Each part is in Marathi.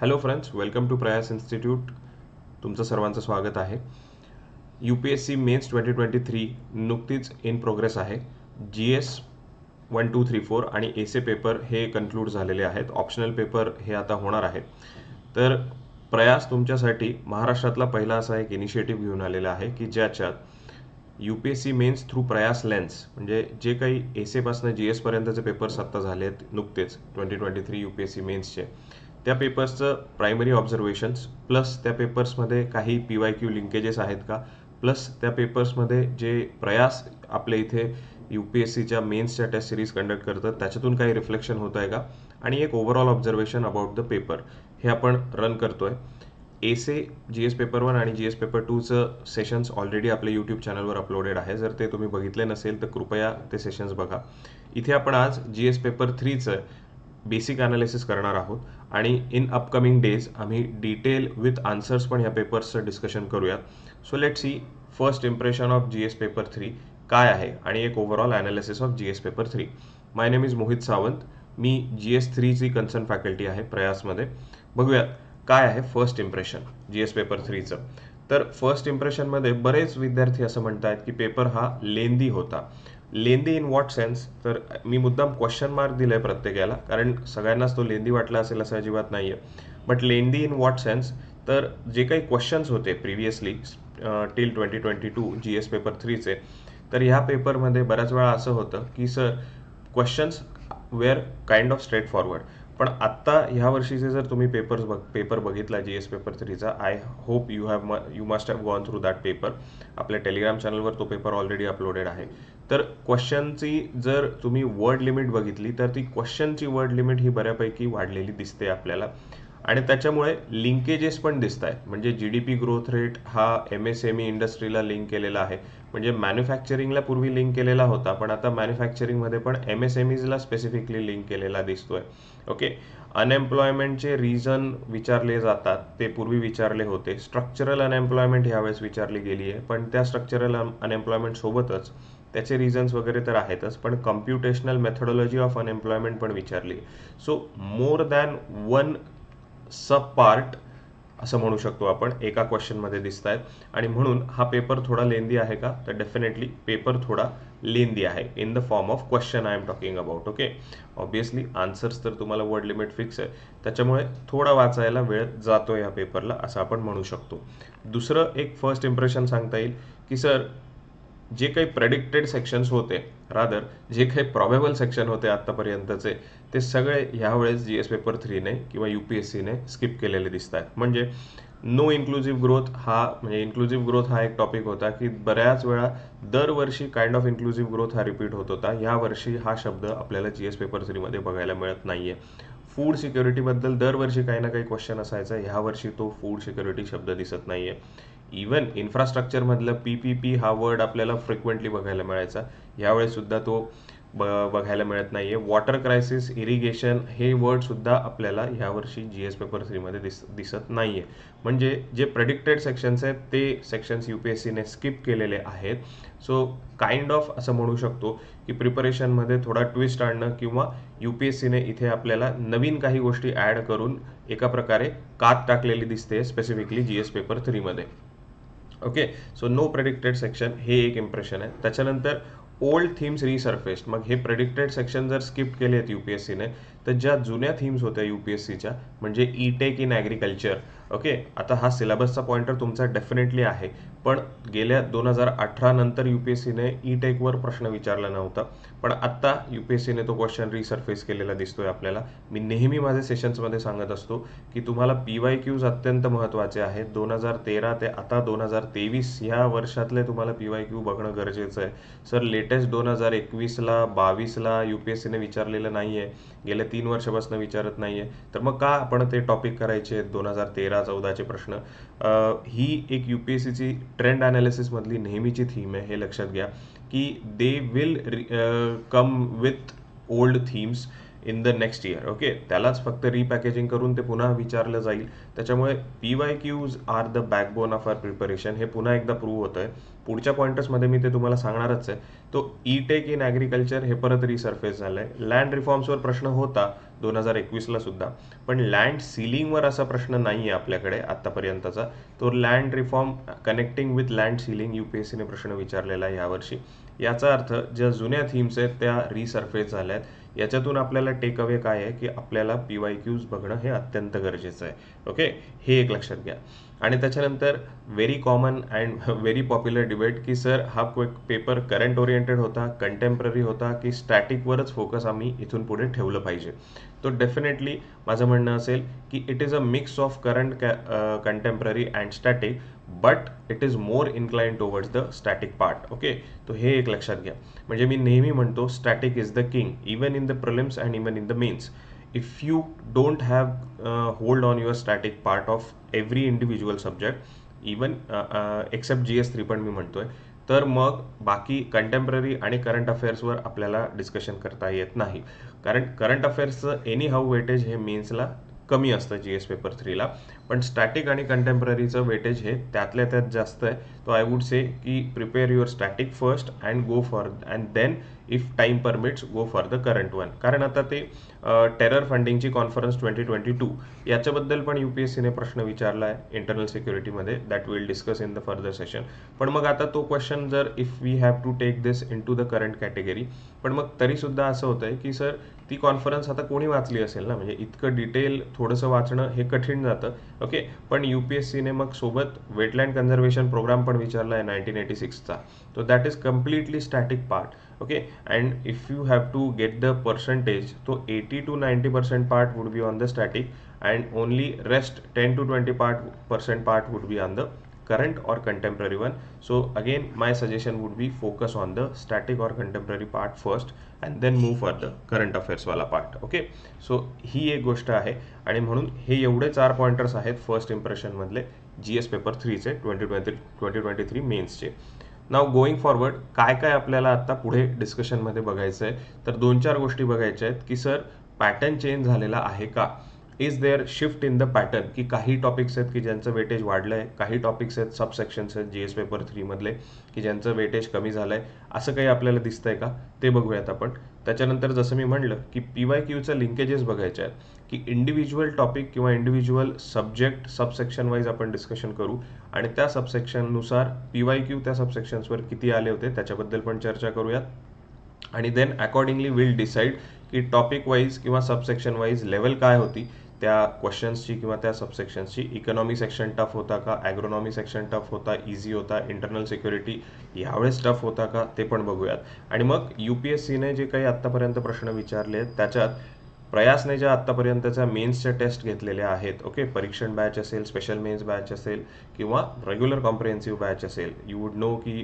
Hello friends welcome to Prayas institute तुमचं सर्वांचं स्वागत आहे. U P S C mains twenty twenty three नुकतीच इन प्रोग्रेस आहे. G S one two three four आणि एसे पेपर हे कन्क्लूड झालेले आहेत. ऑप्शनल पेपर हे आता होणार आहेत. तर प्रयास तुमच्यासाठी महाराष्ट्रातला पहिला असा एक इनिशिएटिव्ह घेऊन आलेला आहे की ज्याच्यात U P S C mains through Prayas lens म्हणजे जे काही एसेपासून जी एसपर्यंतचे पेपर्स आत्ता झाले आहेत नुकतेच twenty twenty three U P S C मेन्सचे त्या पेपर्सचं प्रायमरी ऑब्झर्वेशन्स प्लस त्या पेपर्समध्ये काही पी वाय क्यू लिंकेजेस आहेत का? प्लस त्या पेपर्समध्ये जे प्रयास आपल्या इथे यू पी एस सीच्या मेन्सच्या टेस्ट सिरीज कंडक्ट करतात त्याच्यातून काही रिफ्लेक्शन होत आहे का? आणि एक overall observation about the paper हे आपण रन करतोय. Essay G S paper one आणि जी एस पेपर टूचं सेशन्स ऑलरेडी आपल्या यूट्यूब चॅनलवर अपलोडेड आहे. जर ते तुम्ही बघितले नसेल तर कृपया ते सेशन्स बघा. इथे आपण आज जी एस पेपर थ्रीचं बेसिक अनालिसिस करणार आहोत. आणि इन अपकमिंग डेज आम्ही डिटेल विथ आन्सर्स पण ह्या पेपर्सचं डिस्कशन करूयात so let see first impression of G S paper three काय आहे आणि एक ओव्हरऑल अनालिसिस ऑफ G S paper three my name is Mohit Sawant me G S थ्रीची कन्सर्न फॅकल्टी आहे प्रयासमध्ये. बघूयात काय आहे first impression G S paper थ्रीचं तर फर्स्ट इम्प्रेशनमध्ये बरेच विद्यार्थी असं म्हणतात की पेपर हा लेंदी होता. लेंदी इन व्हॉट सेन्स तर मी मुद्दाम क्वेश्चन मार्क दिलाय प्रत्येकाला कारण सगळ्यांनाच तो लेंदी वाटला असेल असं अजिबात नाही आहे but lengthy in what sense तर जे काही क्वेश्चन्स होते previously till twenty twenty two G S paper थ्रीचे तर ह्या पेपरमध्ये बऱ्याच वेळा असं होतं की sir questions were kind of straightforward पण आत्ता ह्या वर्षीचे जर तुम्ही पेपर्स बघ पेपर बघितला G S paper थ्रीचा I hope you have you must have gone through that paper आपल्या टेलिग्राम चॅनलवर तो पेपर ऑलरेडी अपलोडेड आहे. तर क्वेश्चनची जर तुम्ही वर्ड लिमिट बघितली तर ती क्वेश्चनची वर्ड लिमिट ही बऱ्यापैकी वाढलेली दिसते आपल्याला. आणि त्याच्यामुळे लिंकेजेस पण दिसत आहेत म्हणजे G D P growth rate हा एम एस एम ई इंडस्ट्रीला लिंक केलेला आहे. म्हणजे मॅन्युफॅक्चरिंगला पूर्वी लिंक केलेला होता पण आता मॅन्युफॅक्चरिंगमध्ये पण एम एस एम ईजला स्पेसिफिकली लिंक केलेला दिसतोय. ओके अनएम्प्लॉयमेंटचे रिझन विचारले जातात ते पूर्वी विचारले होते. स्ट्रक्चरल अनएम्प्लॉयमेंट ह्यावेळेस विचारली गेली आहे पण त्या स्ट्रक्चरल अनएम्प्लॉयमेंट सोबतच त्याचे रिझन्स वगैरे तर आहेतच पण कम्प्युटेशनल मेथडॉलॉजी ऑफ अनएम्प्लॉयमेंट पण विचारली. So more than one sub part असं म्हणू शकतो आपण एका क्वेश्चनमध्ये दिसत आहेत आणि म्हणून हा पेपर थोडा लेंदी आहे का? तर डेफिनेटली पेपर थोडा लेंदी आहे in the form of question I'm talking about okay obviously answers तर तुम्हाला वर्ड लिमिट फिक्स आहे. त्याच्यामुळे थोडा वाचायला वेळ जातो या पेपरला असं आपण म्हणू शकतो. दुसरं एक फर्स्ट इम्प्रेशन सांगता येईल की सर जे काही प्रेडिक्टेड सेक्शन्स होते रादर जे काही प्रॉबेबल सेक्शन होते आत्तापर्यंतचे ते सगळे ह्यावेळेस जी एस पेपर थ्रीने किंवा यू पी एस सीने स्किप केलेले दिसत आहेत म्हणजे नो इन्क्लुझिव्ह ग्रोथ हा म्हणजे इन्क्लुझिव्ह ग्रोथ हा एक टॉपिक होता की बऱ्याच वेळा दरवर्षी काइंड ऑफ इन्क्लुझिव्ह ग्रोथ हा रिपीट होत होता. ह्या वर्षी हा शब्द आपल्याला जी एस पेपर थ्रीमध्ये बघायला मिळत नाहीये. फूड सिक्युरिटीबद्दल दरवर्षी काही ना काही क्वेश्चन असायचा. ह्या वर्षी तो फूड सिक्युरिटी शब्द दिसत नाहीये. इवन इन्फ्रास्ट्रक्चरमधलं पी पी पी हा वर्ड आपल्याला फ्रिक्वेंटली बघायला मिळायचा. यावेळेसुद्धा तो ब बघायला मिळत नाही आहे वॉटर क्रायसिस इरिगेशन हे वर्डसुद्धा आपल्याला ह्यावर्षी जी एस पेपर थ्रीमध्ये दिस दिसत नाही आहे म्हणजे जे प्रेडिक्टेड सेक्शन्स आहेत ते सेक्शन्स यू पी एस सीने स्किप केलेले आहेत. सो काइंड ऑफ असं म्हणू शकतो की प्रिपरेशनमध्ये थोडा ट्विस्ट आणणं किंवा यू पी एस सीने इथे आपल्याला नवीन काही गोष्टी ॲड करून एका प्रकारे कात टाकलेली दिसते specifically G S paper थ्रीमध्ये okay so no predicted section हे एक इम्प्रेशन आहे. त्याच्यानंतर ओल्ड थीम्स रिसर्फेस्ड मग हे प्रेडिक्टेड सेक्शन जर स्किप केले आहेत यू पी एस सीने तर ज्या जुन्या थीम्स होत्या यू पी एस सीच्या म्हणजे E tech in agriculture okay आता हा सिलेबसचा पॉइंटर तुमचा डेफिनेटली आहे. पण गेल्या दोन हजार अठरा नंतर यू पी एस सीने ई टेकवर प्रश्न विचारला नव्हता. पण आत्ता यू पी एस सीने तो क्वेश्चन रिसर्फेस केलेला दिसतोय आपल्याला. मी नेहमी माझ्या सेशन्समध्ये सांगत असतो की तुम्हाला पी वाय क्यूज अत्यंत महत्त्वाचे आहेत. दोन हजार तेरा ते आता दोन हजार तेवीस ह्या वर्षातले तुम्हाला पी वाय क्यू बघणं गरजेचं आहे. सर लेटेस्ट दोन हजार एकवीसला बावीसला यू पी एस सीने विचारलेलं नाही आहे गेल्या तीन वर्षापासून विचारत नाही आहे तर मग का आपण ते टॉपिक करायचे? दोन हजार तेरा चौदाचे प्रश्न. ही एक युपीएससीची ट्रेंड अनालिसिसमधली नेहमीची थीम आहे हे लक्षात घ्या की they will come with old themes in the next year okay त्यालाच फक्त रिपॅकेजिंग करून ते पुन्हा विचारलं जाईल. त्याच्यामुळे P Y Qs are the backbone of our preparation हे पुन्हा एकदा प्रूव्ह होतं आहे पुढच्या पॉईंटर्समध्ये मी ते तुम्हाला सांगणारच आहे. तो ई टेक इन ॲग्रिकल्चर हे परत रिसर्फेस झालं आहे लँड रिफॉर्म्सवर प्रश्न होता दोन हजार एकवीसला सुद्धा. पण लँड सिलिंगवर असा प्रश्न नाही आहे आपल्याकडे आत्तापर्यंतचा. तो land reform connecting with land ceiling U P S सीने प्रश्न विचारलेला आहे यावर्षी. याचा अर्थ ज्या जुन्या थीम्स आहेत त्या रिसर्फेस झाल्या आहेत याच्यातून आपल्याला टेक अवे काय आहे? की आपल्याला पी वाय क्यूज बघणं हे अत्यंत गरजेचं आहे. ओके हे एक लक्षात घ्या. आणि त्याच्यानंतर very common and very popular debate की सर हा पेपर करंट ओरिएंटेड होता कंटेम्पररी होता की स्टॅटिकवरच फोकस आम्ही इथून पुढे ठेवलं पाहिजे? तो डेफिनेटली माझं म्हणणं असेल की it is a mix of current contemporary and static but it is more incline towards the static part okay तो हे एक लक्षात घ्या. म्हणजे मी नेहमी म्हणतो static is the king even in the prelims and even in the mains if you don't have uh, hold on your static part of every individual subject even except G S three पण मी म्हणतोय तर मग बाकी कंटेम्पररी आणि करंट अफेअर्सवर आपल्याला डिस्कशन करता येत नाही. कारण करंट अफेअर्सचं एनी हाऊ वेटेज हे मेन्सला कमी असतं जी एस पेपर थ्रीला पण स्टॅटिक आणि कंटेम्पररीचं वेटेज हे त्यातल्या त्यात जास्त आहे. तो आय वुड से की prepare your static first and go for and then if time permits go for the current one कारण आता ते टेरर फंडिंगची कॉन्फरन्स ट्वेंटी ट्वेंटी टू याच्याबद्दल पण यू पी एस सीने प्रश्न विचारला आहे internal सिक्युरिटीमध्ये that will discuss in the further session पण मग आता तो क्वेश्चन जर if we have to take this into the current category पण मग तरीसुद्धा असं होतं आहे की सर ती कॉन्फरन्स आता कोणी वाचली असेल ना? म्हणजे इतकं डिटेल थोडंसं वाचणं हे कठीण जातं. ओके पण यू पी एस सीने मग सोबत वेटलँड कन्झर्वेशन प्रोग्राम पण विचारला आहे नाईन्टीन एटी सिक्सचा तो that is completely static part okay and if you have to get the percentage तो eighty two ninety percent part would be on the static and only rest ten to twenty part percent part would be on the current or contemporary one so again my suggestion would be focus on the static or contemporary part first and then move for the current अफेअर्सवाला part okay so ही एक गोष्ट आहे. आणि म्हणून हे एवढे चार पॉइंटर्स आहेत फर्स्ट इम्प्रेशनमधले G S paper थ्रीचे twenty twenty twenty twenty three मेन्सचे नाव गोईंग फॉरवर्ड काय काय आपल्याला आता पुढे डिस्कशनमध्ये बघायचं आहे? तर दोन चार गोष्टी बघायच्या आहेत की सर पॅटर्न चेंज झालेला आहे का? Is there shift in the pattern की काही टॉपिक्स आहेत की ज्यांचं वेटेज वाढलं आहे काही टॉपिक्स आहेत सबसेक्शन्स आहेत जी एस पेपर थ्रीमधले की ज्यांचं वेटेज कमी झालं आहे असं काही आपल्याला दिसतंय का? ते बघूयात आपण. त्याच्यानंतर जसं मी म्हणलं की पी वाय क्यूचं लिंकेजेस बघायचे आहेत. की इंडिव्हिज्युअल टॉपिक किंवा इंडिव्हिज्युअल सब्जेक्ट सबसेक्शन वाईज आपण डिस्कशन करू. आणि त्या सबसेक्शननुसार पी वाय क्यू त्या सबसेक्शन्सवर किती आले होते त्याच्याबद्दल पण चर्चा करूयात. आणि देन अकॉर्डिंगली विल डिसाईड की टॉपिक वाईज किंवा सबसेक्शन वाईज लेवल काय होती. त्या क्वेश्चन्सची किंवा त्या सबसेक्शन्सची इकॉनॉमी सेक्शन टफ होता का? ॲग्रोनॉमी सेक्शन टफ होता? इझी होता? इंटरनल सिक्युरिटी यावेळेस टफ होता का? ते पण बघूयात. आणि मग यू पी एस सीने जे काही आत्तापर्यंत प्रश्न विचारले आहेत त्याच्यात प्रयासने ज्या आत्तापर्यंतच्या मेन्सच्या टेस्ट घेतलेल्या आहेत ओके? परीक्षण बॅच असेल स्पेशल मेन्स बॅच असेल किंवा रेग्युलर कॉम्प्रिहेन्सिव्ह बॅच असेल. यू वुड नो की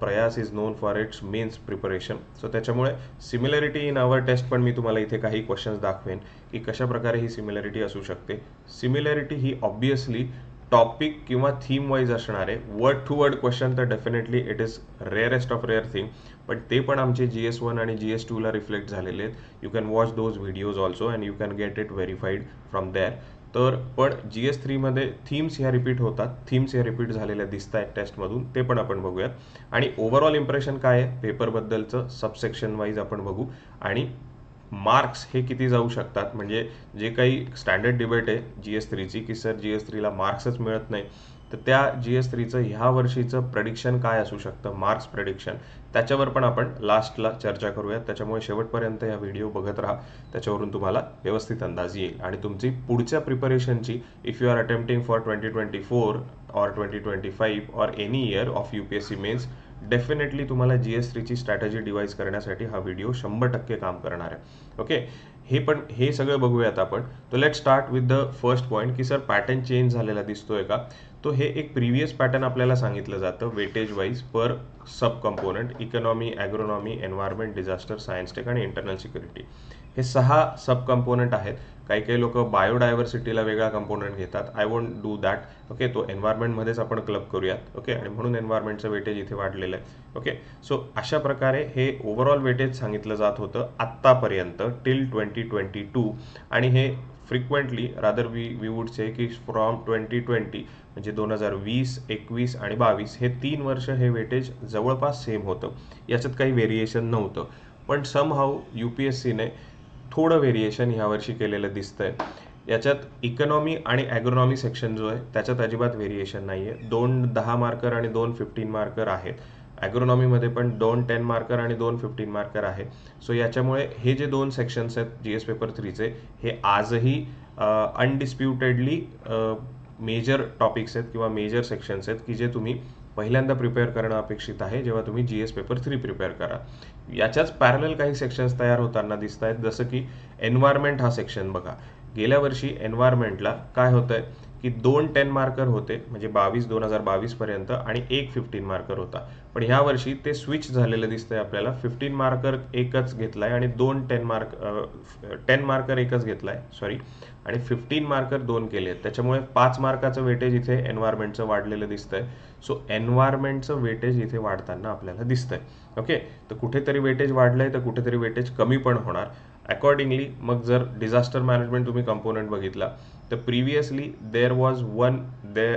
Prayas is known for its mains preparation so त्याच्यामुळे सिमिलॅरिटी इन अवर टेस्ट पण मी तुम्हाला इथे काही क्वेश्चन्स दाखवेन की कशा प्रकारे ही सिमिलॅरिटी असू शकते. सिमिलॅरिटी ही ऑब्वियसली टॉपिक किंवा थीम वाईज असणारे वर्ड टू वर्ड क्वेश्चन तर definitely it is rarest of rare thing पण ते पण आमचे जी एस वन आणि जी एस टूला रिफ्लेक्ट झालेले आहेत. You can watch those videos also and you can get it verified from there तर पण जी एस थ्रीमध्ये थीम्स ह्या रिपीट होतात. थीम्स ह्या रिपीट झालेल्या दिसत आहेत टेस्टमधून ते पण आपण बघूयात. आणि ओव्हरऑल इम्प्रेशन काय आहे? पेपरबद्दलचं सबसेक्शन वाईज आपण बघू. आणि मार्क्स हे किती जाऊ शकतात? म्हणजे जे काही स्टँडर्ड डिबेट आहे जी एस थ्रीची की सर जी एस थ्रीला मार्क्सच मिळत नाही तर त्या जी एस थ्रीचं ह्या वर्षीचं प्रडिक्शन काय असू शकतं? मार्क्स प्रडिक्शन त्याच्यावर पण आपण लास्टला चर्चा करूयात त्याच्यामुळे शेवटपर्यंत या व्हिडिओ बघत राहा. त्याच्यावरून तुम्हाला व्यवस्थित अंदाज येईल. आणि तुमची पुढच्या प्रिपरेशनची if you are attempting for twenty twenty four or twenty twenty five or any year of U P S C mains definitely तुम्हाला जी एस थ्रीची स्ट्रॅटेजी डिवाईज करण्यासाठी हा व्हिडिओ शंभर टक्के काम करणार आहे. ओके हे पण हे सगळं बघूयात आपण. तो let start with the first point की सर पॅटर्न चेंज झालेला दिसतोय का? तो हे एक प्रिव्हियस पॅटर्न आपल्याला सांगितलं जातं weightage wise per sub component economy agronomy environment disaster science tech आणि इंटरनल सिक्युरिटी हे सहा सब कंपोनंट आहेत. काही काही लोक बायोडायव्हर्सिटीला वेगळा कंपोनंट घेतात. I won't do that okay तो एन्व्हायरमेंटमध्येच आपण क्लब करूयात. ओके आणि म्हणून एन्व्हायरमेंटचं वेटेज इथे वाढलेलं आहे. ओके सो अशा प्रकारे हे ओव्हरऑल वेटेज सांगितलं जात होतं आत्तापर्यंत टिल ट्वेंटी ट्वेंटी टू आणि हे frequently rather we we would say की फ्रॉम ट्वेंटी ट्वेंटी म्हणजे दोन हजार वीस एकवीस आणि बावीस हे तीन वर्ष हे वेटेज जवळपास सेम होतं. याच्यात काही व्हेरिएशन नव्हतं. पण somehow U P S सीने थोडं व्हेरिएशन ह्यावर्षी केलेलं दिसतंय. याच्यात इकॉनॉमी आणि ॲग्रोनॉमी सेक्शन जो आहे त्याच्यात अजिबात व्हेरिएशन नाही आहे दोन दहा मार्कर आणि दोन फिफ्टीन मार्कर आहेत. ॲग्रोनॉमीमध्ये पण दोन टेन मार्कर आणि दोन फिफ्टीन मार्कर आहे. सो याच्यामुळे हे जे दोन सेक्शन्स आहेत जी एस पेपर थ्रीचे हे आजही अनडिस्प्युटेडली मेजर टॉपिक्स आहेत किंवा मेजर सेक्शन्स आहेत की जे तुम्ही पहिल्यांदा प्रिपेअर करणं अपेक्षित आहे जेव्हा तुम्ही G S paper three prepare करा. याच्याच पॅरल काही सेक्शन्स तयार होताना दिसत आहेत जसं की एन्व्हायरमेंट हा सेक्शन बघा. गेल्या वर्षी एन्व्हायरमेंटला काय होतं आहे की दोन टेन मार्कर होते म्हणजे बावीस दोन हजार बावीसपर्यंत आणि एक फिफ्टीन मार्कर होता. पण ह्या वर्षी ते स्विच झालेलं दिसतंय आपल्याला. फिफ्टीन मार्कर एकच घेतला आहे आणि दोन टेन मार्क टेन मार्कर एकच घेतला आहे सॉरी आणि फिफ्टीन मार्कर दोन केले आहेत त्याच्यामुळे पाच मार्काचं वेटेज इथे एन्व्हायरमेंटचं वाढलेलं दिसतंय. सो एन्व्हायरमेंटचं वेटेज इथे वाढताना आपल्याला दिसतंय. ओके तर कुठेतरी वेटेज वाढलंय तर कुठेतरी वेटेज कमी पण होणार. अकॉर्डिंगली मग जर डिझास्टर मॅनेजमेंट तुम्ही कंपोनंट बघितला तर previously there was one there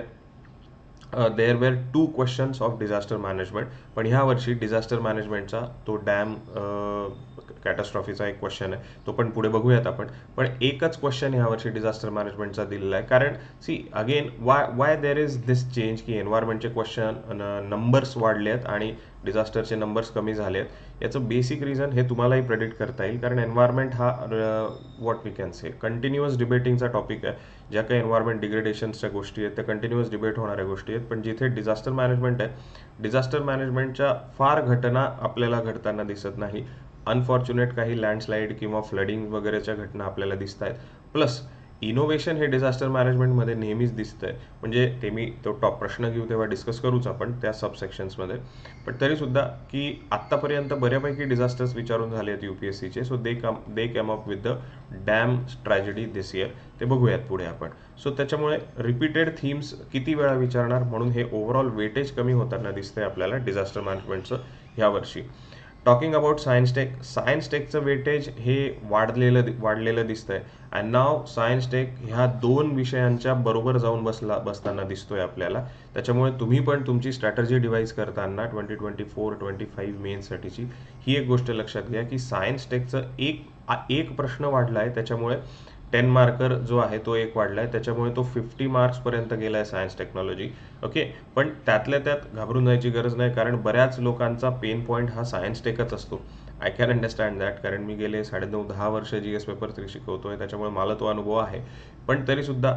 there were two questions of disaster management पण ह्या वर्षी डिझास्टर मॅनेजमेंटचा तो डॅम कॅटस्ट्रॉफीचा uh, एक क्वेश्चन आहे. तो पण पुढे बघूयात आपण. पण एकच क्वेश्चन ह्या वर्षी डिझास्टर मॅनेजमेंटचा दिलेला आहे. कारण see again why why there is this change की एन्व्हायरमेंटचे क्वेश्चन नंबर्स वाढले आहेत आणि डिझास्टरचे नंबर्स कमी झाले आहेत याचं बेसिक रिझन हे तुम्हालाही प्रेडिक्ट करता येईल. कारण एन्व्हायरमेंट हा what we can say continuous डिबेटिंगचा topic आहे. ज्या काही एन्व्हायरमेंट डिग्रेडेशन्सच्या गोष्टी आहेत त्या कंटिन्युअस डिबेट होणाऱ्या गोष्टी आहेत. पण जिथे डिझास्टर मॅनेजमेंट आहे डिझास्टर मॅनेजमेंटच्या फार घटना आपल्याला घडताना दिसत नाही. अनफॉर्च्युनेट काही लँडस्लाईड किंवा फ्लडिंग वगैरेच्या घटना आपल्याला दिसत आहेत प्लस इनोव्हेशन हे डिझास्टर मॅनेजमेंटमध्ये नेहमीच दिसतंय. म्हणजे ते मी तो टॉप प्रश्न घेऊ तेव्हा डिस्कस करूच आपण त्या सबसेक्शन्समध्ये. पण तरीसुद्धा की आत्तापर्यंत बऱ्यापैकी डिझास्टर्स विचारून झाले आहेत यू पी एस सीचे. So they come they came up with the dam tragedy this year ते बघूयात पुढे आपण. सो त्याच्यामुळे रिपीटेड थीम्स किती वेळा विचारणार? म्हणून हे ओव्हरऑल वेटेज कमी होताना दिसतंय आपल्याला डिझास्टर मॅनेजमेंटचं ह्या वर्षी. Talking about science tech science टेकचं weightage हे वाढलेलं वाढलेलं दिसतंय. अँड नाव सायन्स टेक ह्या दोन विषयांच्या बरोबर जाऊन बसला बसताना दिसतोय आपल्याला. त्याच्यामुळे तुम्ही पण तुमची स्ट्रॅटर्जी डिवाइस करताना twenty twenty four twenty five मेनसाठीची ही एक गोष्ट लक्षात घ्या की सायन्स टेकचं एक एक प्रश्न वाढला आहे त्याच्यामुळे टेन मार्कर जो आहे तो एक वाढला आहे त्याच्यामुळे तो फिफ्टी मार्क्सपर्यंत गेला आहे सायन्स टेक्नॉलॉजी ओके पण त्यातल्या त्यात घाबरून जायची गरज नाही कारण बऱ्याच लोकांचा पेन पॉईंट हा सायन्स टेकच असतो. आय कॅन अंडरस्टँड दॅट कारण मी गेले साडेनऊ दहा वर्ष जी एस पेपर थ्री शिकवतोय त्याच्यामुळे मला तो अनुभव आहे. पण तरीसुद्धा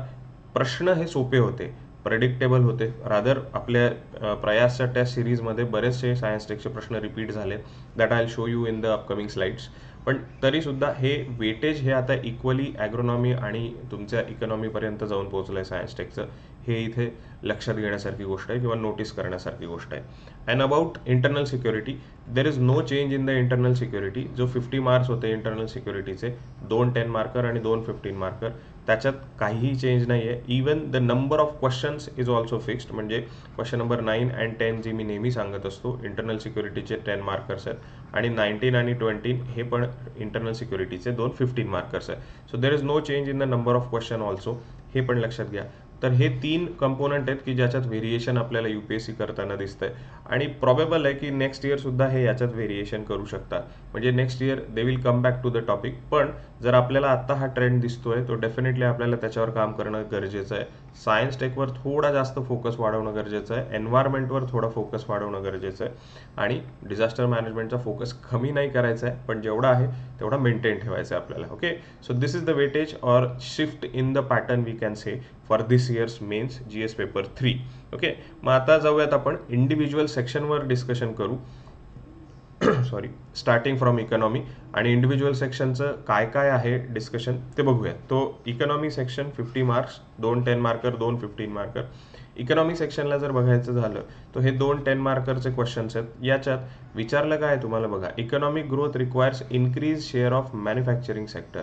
प्रश्न हे सोपे होते प्रेडिक्टेबल होते. रादर आपल्या प्रयासच्या टेस्ट सिरीजमध्ये बरेचसे सायन्स टेकचे प्रश्न रिपीट झाले. That I show you in the upcoming slides पण तरीसुद्धा हे वेटेज हे आता इक्वली ॲग्रोनॉमी आणि तुमच्या इकॉनॉमीपर्यंत जाऊन पोहोचलं आहे सायन्स टेकचं हे इथे लक्षात घेण्यासारखी गोष्ट आहे किंवा नोटीस करण्यासारखी गोष्ट आहे. And about internal security there is no change in the internal security जो फिफ्टी मार्क्स होते इंटरनल सिक्युरिटीचे दोन टेन मार्कर आणि दोन फिफ्टीन मार्कर त्याच्यात काहीही चेंज नाही आहे even the number of questions is also fixed म्हणजे question number nine and ten जी मी नेहमी सांगत असतो इंटरनल सिक्युरिटीचे टेन मार्कर्स आहेत. आणि नाईन्टीन आणि ट्वेंटीन हे पण इंटरनल सिक्युरिटीचे दोन फिफ्टीन मार्कर्स आहे so there is no change in the number of question also हे पण लक्षात घ्या. तर हे तीन कंपोनंट आहेत की ज्याच्यात व्हेरिएशन आपल्याला यू पी एस सी करताना दिसतंय. आणि प्रॉबेबल आहे की नेक्स्ट इयर सुद्धा हे याच्यात व्हेरिएशन करू शकतात. म्हणजे next year they will come back to the topic पण जर आपल्याला आत्ता हा ट्रेंड दिसतोय तो डेफिनेटली आपल्याला त्याच्यावर काम करणं गरजेचं आहे. सायन्स टेकवर थोडा जास्त फोकस वाढवणं गरजेचं आहे. एन्व्हायरमेंटवर थोडा फोकस वाढवणं गरजेचं आहे. आणि डिझास्टर मॅनेजमेंटचा फोकस कमी नाही करायचा आहे पण जेवढा आहे तेवढा मेंटेन ठेवायचा आहे आपल्याला okay so this is the weightage or shift in the pattern we can say for this year's mains G S paper three okay मग आता जाऊयात आपण इंडिव्हिज्युअल सेक्शनवर डिस्कशन करू. सॉरी स्टार्टिंग फ्रॉम इकॉनॉमी आणि इंडिव्हिज्युअल सेक्शनचं काय काय आहे डिस्कशन ते बघूया. तो इकॉनॉमी सेक्शन फिफ्टी मार्क्स दोन टेन मार्कर दोन फिफ्टीन मार्कर इकॉनॉमी सेक्शनला जर बघायचं झालं तर हे दोन टेन मार्करचे क्वेश्चन्स आहेत. याच्यात विचारलं काय तुम्हाला बघा. Economic growth requires increase share of manufacturing sector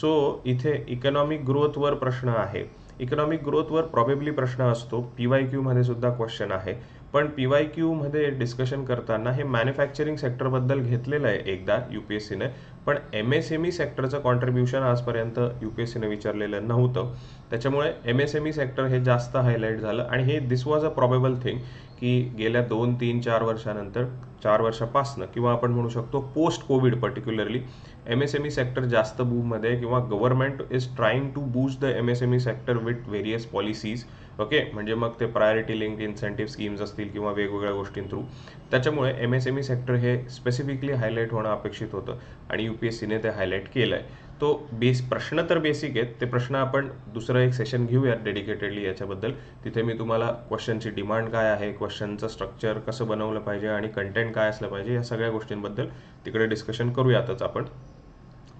so इथे इकॉनॉमिक ग्रोथवर प्रश्न आहे. इकॉनॉमिक ग्रोथवर प्रॉबेबली प्रश्न असतो. पी वाय क्यूमध्ये सुद्धा क्वेश्चन आहे. पण पी वाय क्यूमध्ये डिस्कशन करताना हे मॅन्युफॅक्चरिंग सेक्टरबद्दल घेतलेलं आहे एकदा यू पी एस सीने पण एम एस एम ई सेक्टरचं कॉन्ट्रीब्युशन आजपर्यंत यू पी एस सीने विचारलेलं नव्हतं. त्याच्यामुळे M S M E sector हे जास्त हायलाईट झालं. आणि हे this was a probable thing की गेल्या दोन तीन चार वर्षानंतर चार वर्षापासनं किंवा आपण म्हणू शकतो post COVID particularly M S M E sector जास्त बूममध्ये किंवा government is trying to boost the M S M E sector with various policies okay? म्हणजे मग ते प्रायोरिटी लिंक इन्सेंटिव्ह स्कीम्स असतील किंवा वेगवेगळ्या गोष्टीं थ्रू त्याच्यामुळे M S M E sector हे स्पेसिफिकली हायलाईट होणं अपेक्षित होतं आणि यू पी एस सीने ते हायलाईट केलं आहे तो बेस प्रश्न तर बेसिक आहेत. ते प्रश्न आपण दुसरं एक सेशन घेऊयात डेडिकेटेडली याच्याबद्दल. तिथे मी तुम्हाला क्वेश्चनची डिमांड काय आहे क्वेश्चनचं स्ट्रक्चर कसं बनवलं पाहिजे आणि कंटेंट काय असलं पाहिजे या सगळ्या गोष्टींबद्दल तिकडे डिस्कशन करूयातच आपण.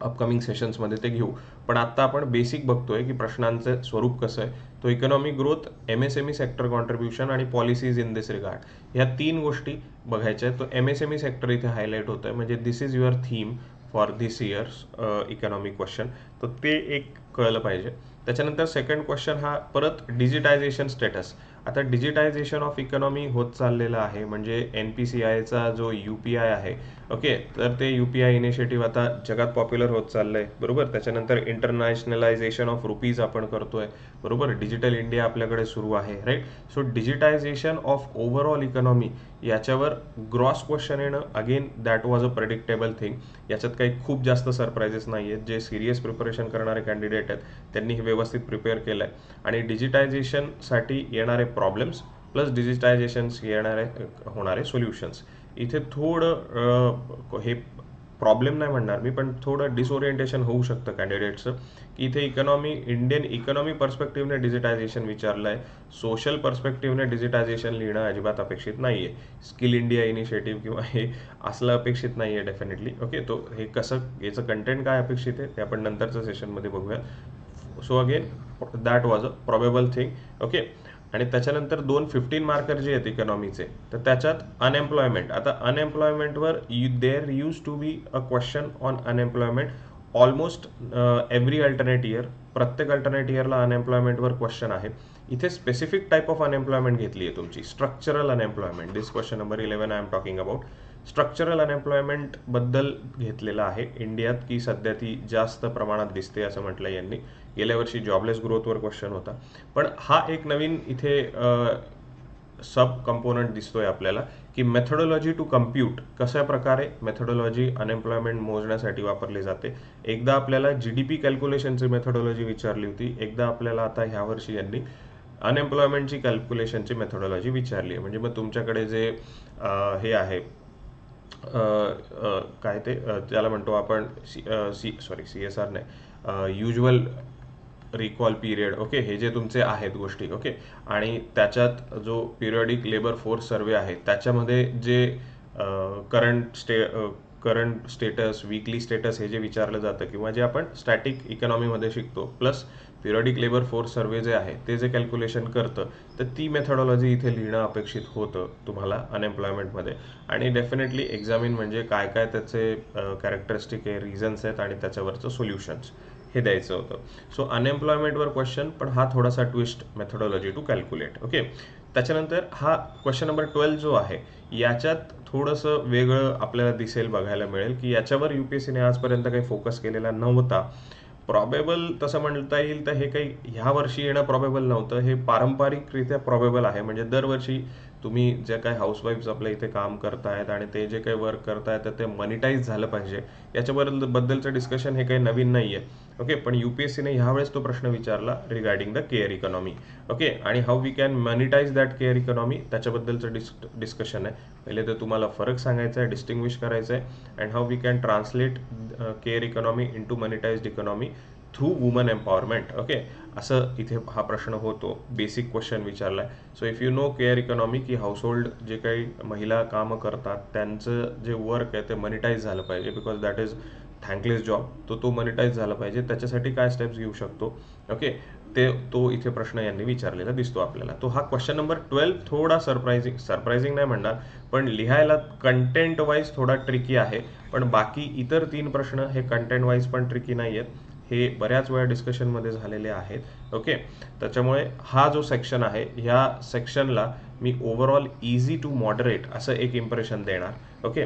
अपकमिंग सेशन्समध्ये ते घेऊ. पण आत्ता आपण बेसिक बघतोय की प्रश्नांचं स्वरूप कसं आहे. तो economic growth M S M E sector contribution आणि पॉलिसीज इन दिस रिगार्ड ह्या तीन गोष्टी बघायच्या आहेत. तो M S M E sector इथे हायलाईट होतं आहे म्हणजे this is your theme for this year's economic question तर ते एक कळलं पाहिजे. त्याच्यानंतर सेकंड क्वेश्चन हा परत डिजिटायझेशन स्टेटस आता डिजिटायझेशन ऑफ इकॉनॉमी होत चाललेलं आहे म्हणजे एन पी सी आयचा जो यू पी आय आहे ओके तर ते यू पी आय इनिशिएटिव्ह आता जगात पॉप्युलर होत चाललंय बरोबर? त्याच्यानंतर इंटरनॅशनलायझेशन ऑफ रुपीज आपण करतोय बरोबर? डिजिटल इंडिया आपल्याकडे सुरू आहे right so digitisation of overall economy याच्यावर ग्रॉस क्वेश्चन येणं again that was a predictable thing याच्यात काही खूप जास्त सरप्रायझेस नाही आहेत जे सिरियस प्रिपरेशन करणारे कॅन्डिडेट आहेत त्यांनी हे व्यवस्थित प्रिपेअर केलं आहे आणि डिजिटायझेशनसाठी येणारे प्रॉब्लेम्स प्लस डिजिटायझेशन्स येणारे होणारे सोल्युशन्स इथे थोडं हे प्रॉब्लेम नाही म्हणणार मी पण थोडं डिसओरिएंटेशन होऊ शकतं कॅन्डिडेटचं की इथे इकॉनॉमी इंडियन इकॉनॉमी पर्स्पेक्टिव्हने डिजिटायझेशन विचारलं आहे सोशल पर्स्पेक्टिव्हने डिजिटायझेशन लिहिणं अजिबात अपेक्षित नाही आहे स्किल इंडिया इनिशिएटिव्ह किंवा हे असलं अपेक्षित नाही आहे डेफिनेटली ओके तो हे कसं याचं कंटेंट काय अपेक्षित आहे ते आपण नंतरच्या सेशनमध्ये बघूया. So again that was a probable thing okay आणि त्याच्यानंतर दोन फिफ्टीन मार्कर जे आहेत इकॉनॉमीचे तर त्याच्यात अनएम्प्लॉयमेंट आता अनएम्प्लॉयमेंटवर you there use to be a question on unemployment almost every alternate year प्रत्येक अल्टरनेट इयरला अनएम्प्लॉयमेंटवर क्वेश्चन आहे. इथे स्पेसिफिक टाईप ऑफ अनएम्प्लॉयमेंट घेतली आहे तुमची structural unemployment this question number eleven I'm talking about structural अनएम्प्लॉयमेंटबद्दल घेतलेलं आहे. इंडियात की सध्या ती जास्त प्रमाणात दिसते असं म्हटलं यांनी. गेल्या वर्षी जॉबलेस ग्रोथवर क्वेश्चन होता. पण हा एक नवीन इथे सब कंपोनंट दिसतोय आपल्याला की मेथडॉलॉजी टू कम्प्यूट कशा प्रकारे मेथडॉलॉजी अनएम्प्लॉयमेंट मोजण्यासाठी वापरली जाते. एकदा आपल्याला जी डी पी कॅल्क्युलेशनची मेथडॉलॉजी विचारली होती. एकदा आपल्याला आता ह्या वर्षी यांनी अनएम्प्लॉयमेंटची कॅल्क्युलेशनची मेथडॉलॉजी विचारली आहे. म्हणजे मग तुमच्याकडे जे हे आहे काय ते त्याला म्हणतो आपण C C sorry C S R नाही युजल रिकॉल पिरियड ओके हे जे तुमचे आहेत गोष्टी ओके आणि त्याच्यात जो पिरियॉडिक लेबर फोर्स सर्वे आहे त्याच्यामध्ये जे current stay current status weekly status हे जे विचारलं जातं किंवा जे आपण स्टॅटिक इकॉनॉमीमध्ये शिकतो plus periodic labour force survey जे आहे ते जे कॅल्क्युलेशन करतं तर ती मेथडॉलॉजी इथे लिहिणं अपेक्षित होतं तुम्हाला अनएम्प्लॉयमेंटमध्ये आणि डेफिनेटली एक्झामिन म्हणजे काय काय त्याचे कॅरेक्टरिस्टिक आहे रिझन्स आहेत आणि त्याच्यावरचं सोल्युशन्स हे द्यायचं होतं. सो अनएम्प्लॉयमेंटवर क्वेश्चन पण हा थोडासा twist methodology to calculate okay त्याच्यानंतर हा क्वेश्चन नंबर ट्वेल्व जो आहे याच्यात थोडंसं वेगळं आपल्याला दिसेल बघायला मिळेल की याच्यावर यू पी एस सीने आजपर्यंत काही फोकस केलेला नव्हता. प्रॉबेबल तसं म्हणता येईल तर हे काही ह्या वर्षी येणं प्रॉबेबल नव्हतं. हे पारंपरिकरित्या प्रॉबेबल आहे. म्हणजे दरवर्षी तुम्ही जे काही हाऊसवाईफ्स आपल्या इथे काम करतायत आणि ते जे काही वर्क करतायत तर ते मनिटाईज झालं पाहिजे. याच्याबद्दल बद्दलचं डिस्कशन हे काही नवीन नाही आहे ओके पण यू पी एस सीने ह्यावेळेस तो प्रश्न विचारला regarding the care economy okay आणि how we can monetise that care economy त्याच्याबद्दलचं डिस् डिस्कशन आहे. पहिले तर तुम्हाला फरक सांगायचा आहे डिस्टिंग्विश करायचं आहे and how we can translate care economy into monetised economy through woman empowerment okay असं इथे हा प्रश्न होतो basic question विचारलाय. So if you know care economy की हाऊसहोल्ड जे काही महिला कामं करतात त्यांचं जे वर्क आहे ते मनिटाईज झालं पाहिजे because that is thankless job तो तो मनिटाईज झाला पाहिजे. त्याच्यासाठी काय स्टेप्स घेऊ शकतो ओके ते तो इथे प्रश्न यांनी विचारलेला दिसतो आपल्याला. तो हा क्वेश्चन नंबर ट्वेल्व थोडा सरप्राइझिंग सरप्राइझिंग नाही म्हणणार पण लिहायला कंटेंट वाईज थोडा ट्रिकी आहे. पण बाकी इतर तीन प्रश्न हे कंटेंट वाईज पण ट्रिकी नाही आहेत हे बऱ्याच वेळा डिस्कशनमध्ये झालेले आहेत. ओके त्याच्यामुळे हा जो सेक्शन आहे ह्या सेक्शनला मी ओव्हरऑल इझी टू मॉडरेट असं एक इम्प्रेशन देणार. Okay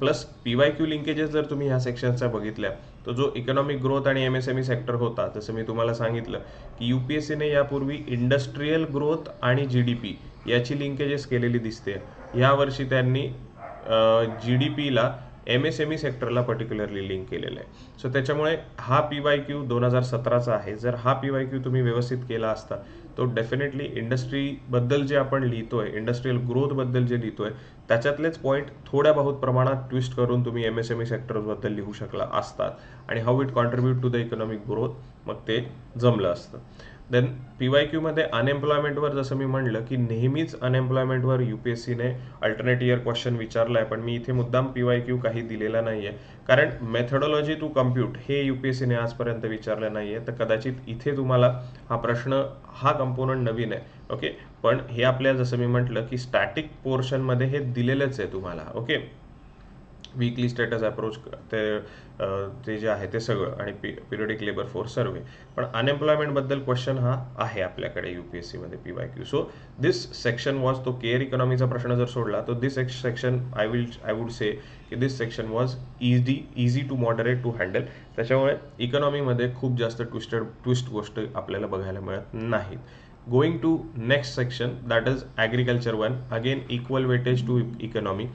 plus P Y Q linkages जर तुम्ही ह्या सेक्शनचा बघितल्या तर जो इकॉनॉमिक ग्रोथ आणि M S M E sector होता जसं मी तुम्हाला सांगितलं की यू पी एस सीने यापूर्वी इंडस्ट्रीयल ग्रोथ आणि जी डी पी याची लिंकेजेस केलेली दिसते. यावर्षी त्यांनी जी डी पीला एम एस एम ई सेक्टरला पर्टिक्युलरली लिंक केलेलं आहे. सो त्याच्यामुळे हा पी वाय क्यू दोन हजार सतराचा आहे. जर हा पी वाय क्यू तुम्ही व्यवस्थित केला असता तो डेफिनेटली इंडस्ट्रीबद्दल जे आपण लिहितोय इंडस्ट्रीयल ग्रोथबद्दल जे लिहितोय त्याच्यातलेच पॉईंट थोड्या बहुत प्रमाणात ट्विस्ट करून तुम्ही एम एस एम ई सेक्टरबद्दल लिहू शकला असतात. आणि how it contribute to the economic growth मग ते जमलं असतं. देन पी वाय क्यूमध्ये अनएम्प्लॉयमेंटवर जसं मी म्हणलं की नेहमीच अनएम्प्लॉयमेंटवर यू पी एस सीने अल्टरनेट इयर क्वेश्चन विचारला आहे पण मी इथे मुद्दाम पी वाय क्यू काही दिलेला नाही आहे कारण मेथडॉलॉजी टू कम्प्यूट हे यू पी एस सीने आजपर्यंत विचारलं नाही आहे तर कदाचित इथे तुम्हाला हा प्रश्न हा कंपोनंट नवीन आहे. ओके पण हे आपल्या जसं मी म्हटलं की स्टॅटिक पोर्शनमध्ये हे दिलेलंच आहे तुम्हाला. ओके वीकली स्टेटस अप्रोच ते ते जे आहे ते सगळं आणि P periodic labour force survey पण अनएम्प्लॉयमेंटबद्दल क्वेश्चन हा आहे आपल्याकडे यू पी एस सीमध्ये P Y Q so this section was तो केअर इकॉनॉमीचा प्रश्न जर सोडला तर this section I will I would say की this section was easy easy to moderate to handle त्याच्यामुळे इकॉनॉमीमध्ये खूप जास्त ट्विस्टेड ट्विस्ट गोष्ट आपल्याला बघायला मिळत नाहीत. Going to next section that is agriculture one again equal weightage to economy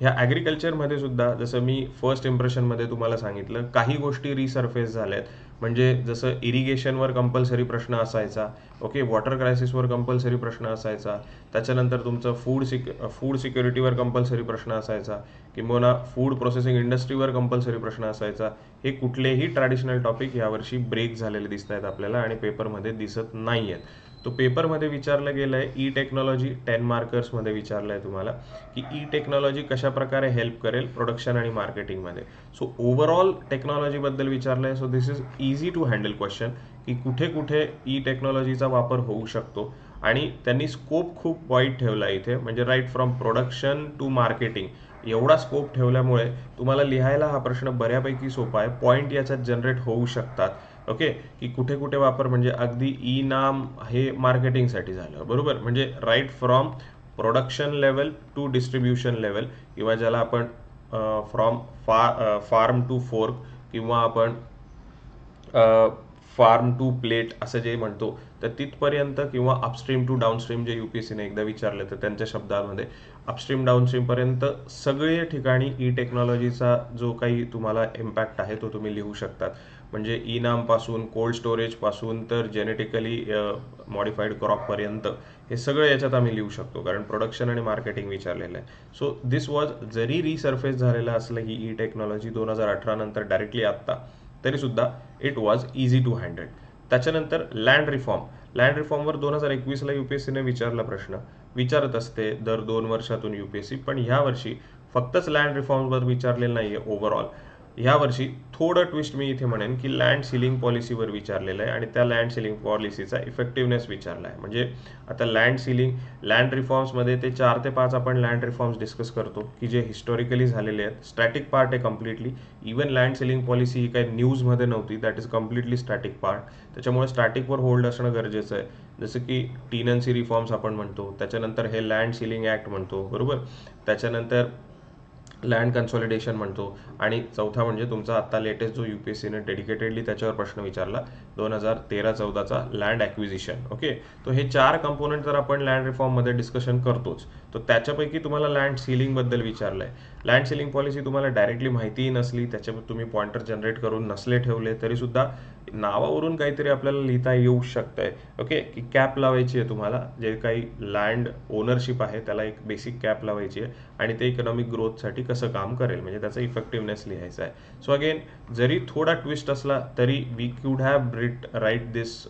ह्या ॲग्रिकल्चरमध्ये सुद्धा जसं मी फर्स्ट इम्प्रेशनमध्ये तुम्हाला सांगितलं काही गोष्टी रिसर्फेस झाल्यात. म्हणजे जसं इरिगेशनवर कंपल्सरी प्रश्न असायचा ओके वॉटर क्रायसिसवर कंपल्सरी प्रश्न असायचा त्याच्यानंतर तुमचं फूड सिक फूड सिक्युरिटीवर कंपल्सरी प्रश्न असायचा किंवा फूड प्रोसेसिंग इंडस्ट्रीवर कंपल्सरी प्रश्न असायचा. हे कुठलेही ट्रॅडिशनल टॉपिक यावर्षी ब्रेक झालेले दिसत आहेत आपल्याला आणि पेपरमध्ये दिसत नाही आहेत तो पेपरमध्ये विचारलं गेलं आहे ई टेक्नॉलॉजी टेन मार्कर्समध्ये विचारलं आहे तुम्हाला की ई टेक्नॉलॉजी कशा प्रकारे हेल्प करेल प्रोडक्शन आणि मार्केटिंगमध्ये सो ओव्हरऑल टेक्नॉलॉजीबद्दल विचारलं आहे so this is easy to handle question की कुठे कुठे ई टेक्नॉलॉजीचा वापर होऊ शकतो. आणि त्यांनी स्कोप खूप वाईट ठेवला इथे म्हणजे right from production to marketing एवढा स्कोप ठेवल्यामुळे तुम्हाला लिहायला हा प्रश्न बऱ्यापैकी सोपा आहे. पॉईंट याच्यात जनरेट होऊ शकतात. ओके? की कुठे कुठे वापर म्हणजे अगदी ई नाम हे मार्केटिंगसाठी झालं. बरोबर? म्हणजे right from production level to distribution level किंवा ज्याला आपण फ्रॉम फा फार्म टू फोर्क किंवा आपण फार्म टू प्लेट असं जे म्हणतो तर तिथपर्यंत किंवा अपस्ट्रीम टू डाऊनस्ट्रीम जे यू पी एस सीने एकदा विचारलं तर त्यांच्या शब्दांमध्ये अपस्ट्रीम डाऊनस्ट्रीमपर्यंत सगळे ठिकाणी ई टेक्नॉलॉजीचा जो काही तुम्हाला इम्पॅक्ट आहे तो तुम्ही लिहू शकतात. म्हणजे ई नामपासून कोल्ड स्टोरेजपासून तर जेनेटिकली मॉडिफाईड क्रॉपपर्यंत हे सगळं याच्यात आम्ही लिहू शकतो कारण प्रोडक्शन आणि मार्केटिंग विचारलेलं आहे. सो दिस वॉज जरी रिसर्फेस झालेलं असलं ही ई टेक्नॉलॉजी दोन हजार अठरा नंतर डायरेक्टली आत्ता तरीसुद्धा it was easy to handle त्याच्यानंतर लँड रिफॉर्म लँड रिफॉर्मवर दोन हजार एकवीसला यू पी एस सीने विचारला प्रश्न. विचारत असते दर दोन वर्षातून यू पी एस सी पण ह्या वर्षी फक्तच लँड रिफॉर्मवर विचारलेलं नाही आहे ओव्हरऑल ह्यावर्षी थोडं ट्विस्ट मी इथे म्हणेन की लँड सिलिंग पॉलिसीवर विचारलेलं आहे आणि त्या लँड सिलिंग पॉलिसीचा इफेक्टिव्हनेस विचारला आहे. म्हणजे आता लँड सिलिंग लँड रिफॉर्म्समध्ये ते चार ते पाच आपण लँड रिफॉर्म्स डिस्कस करतो की जे हिस्टॉरिकली झालेले आहेत. स्टॅटिक पार्ट आहे completely even land ceiling policy ही काही न्यूजमध्ये नव्हती. That is completely static part त्याच्यामुळे स्टॅटिकवर होल्ड असणं गरजेचं आहे. जसं की टीनन्सी रिफॉर्म्स आपण म्हणतो. त्याच्यानंतर हे लँड सिलिंग ॲक्ट म्हणतो. बरोबर? त्याच्यानंतर लँड कन्सॉलिडेशन म्हणतो. आणि चौथा म्हणजे तुमचा आत्ता लेटेस्ट जो यू पी एस सीने डेडिकेटेडली त्याच्यावर प्रश्न विचारला. दोन हजार तेरा चौदाचा लँड ॲक्विजिशन ओके तो हे चार कंपोनंट जर आपण लँड रिफॉर्ममध्ये डिस्कशन करतोच तर त्याच्यापैकी तुम्हाला लँड सिलिंगबद्दल विचारलं आहे लँड सिलिंग पॉलिसी तुम्हाला डायरेक्टली माहितीही नसली त्याच्या तुम्ही पॉइंटर जनरेट करून नसले ठेवले तरीसुद्धा नावावरून काहीतरी आपल्याला लिहिता येऊ शकतं आहे ओके की कॅप लावायची आहे तुम्हाला जे काही लँड ओनरशिप आहे त्याला एक बेसिक कॅप लावायची आहे आणि ते इकॉनॉमिक ग्रोथसाठी कसं काम करेल म्हणजे त्याचा इफेक्टिव्हनेस लिहायचा आहे. सो अगेन जरी थोडा ट्विस्ट असला तरी we could have write write this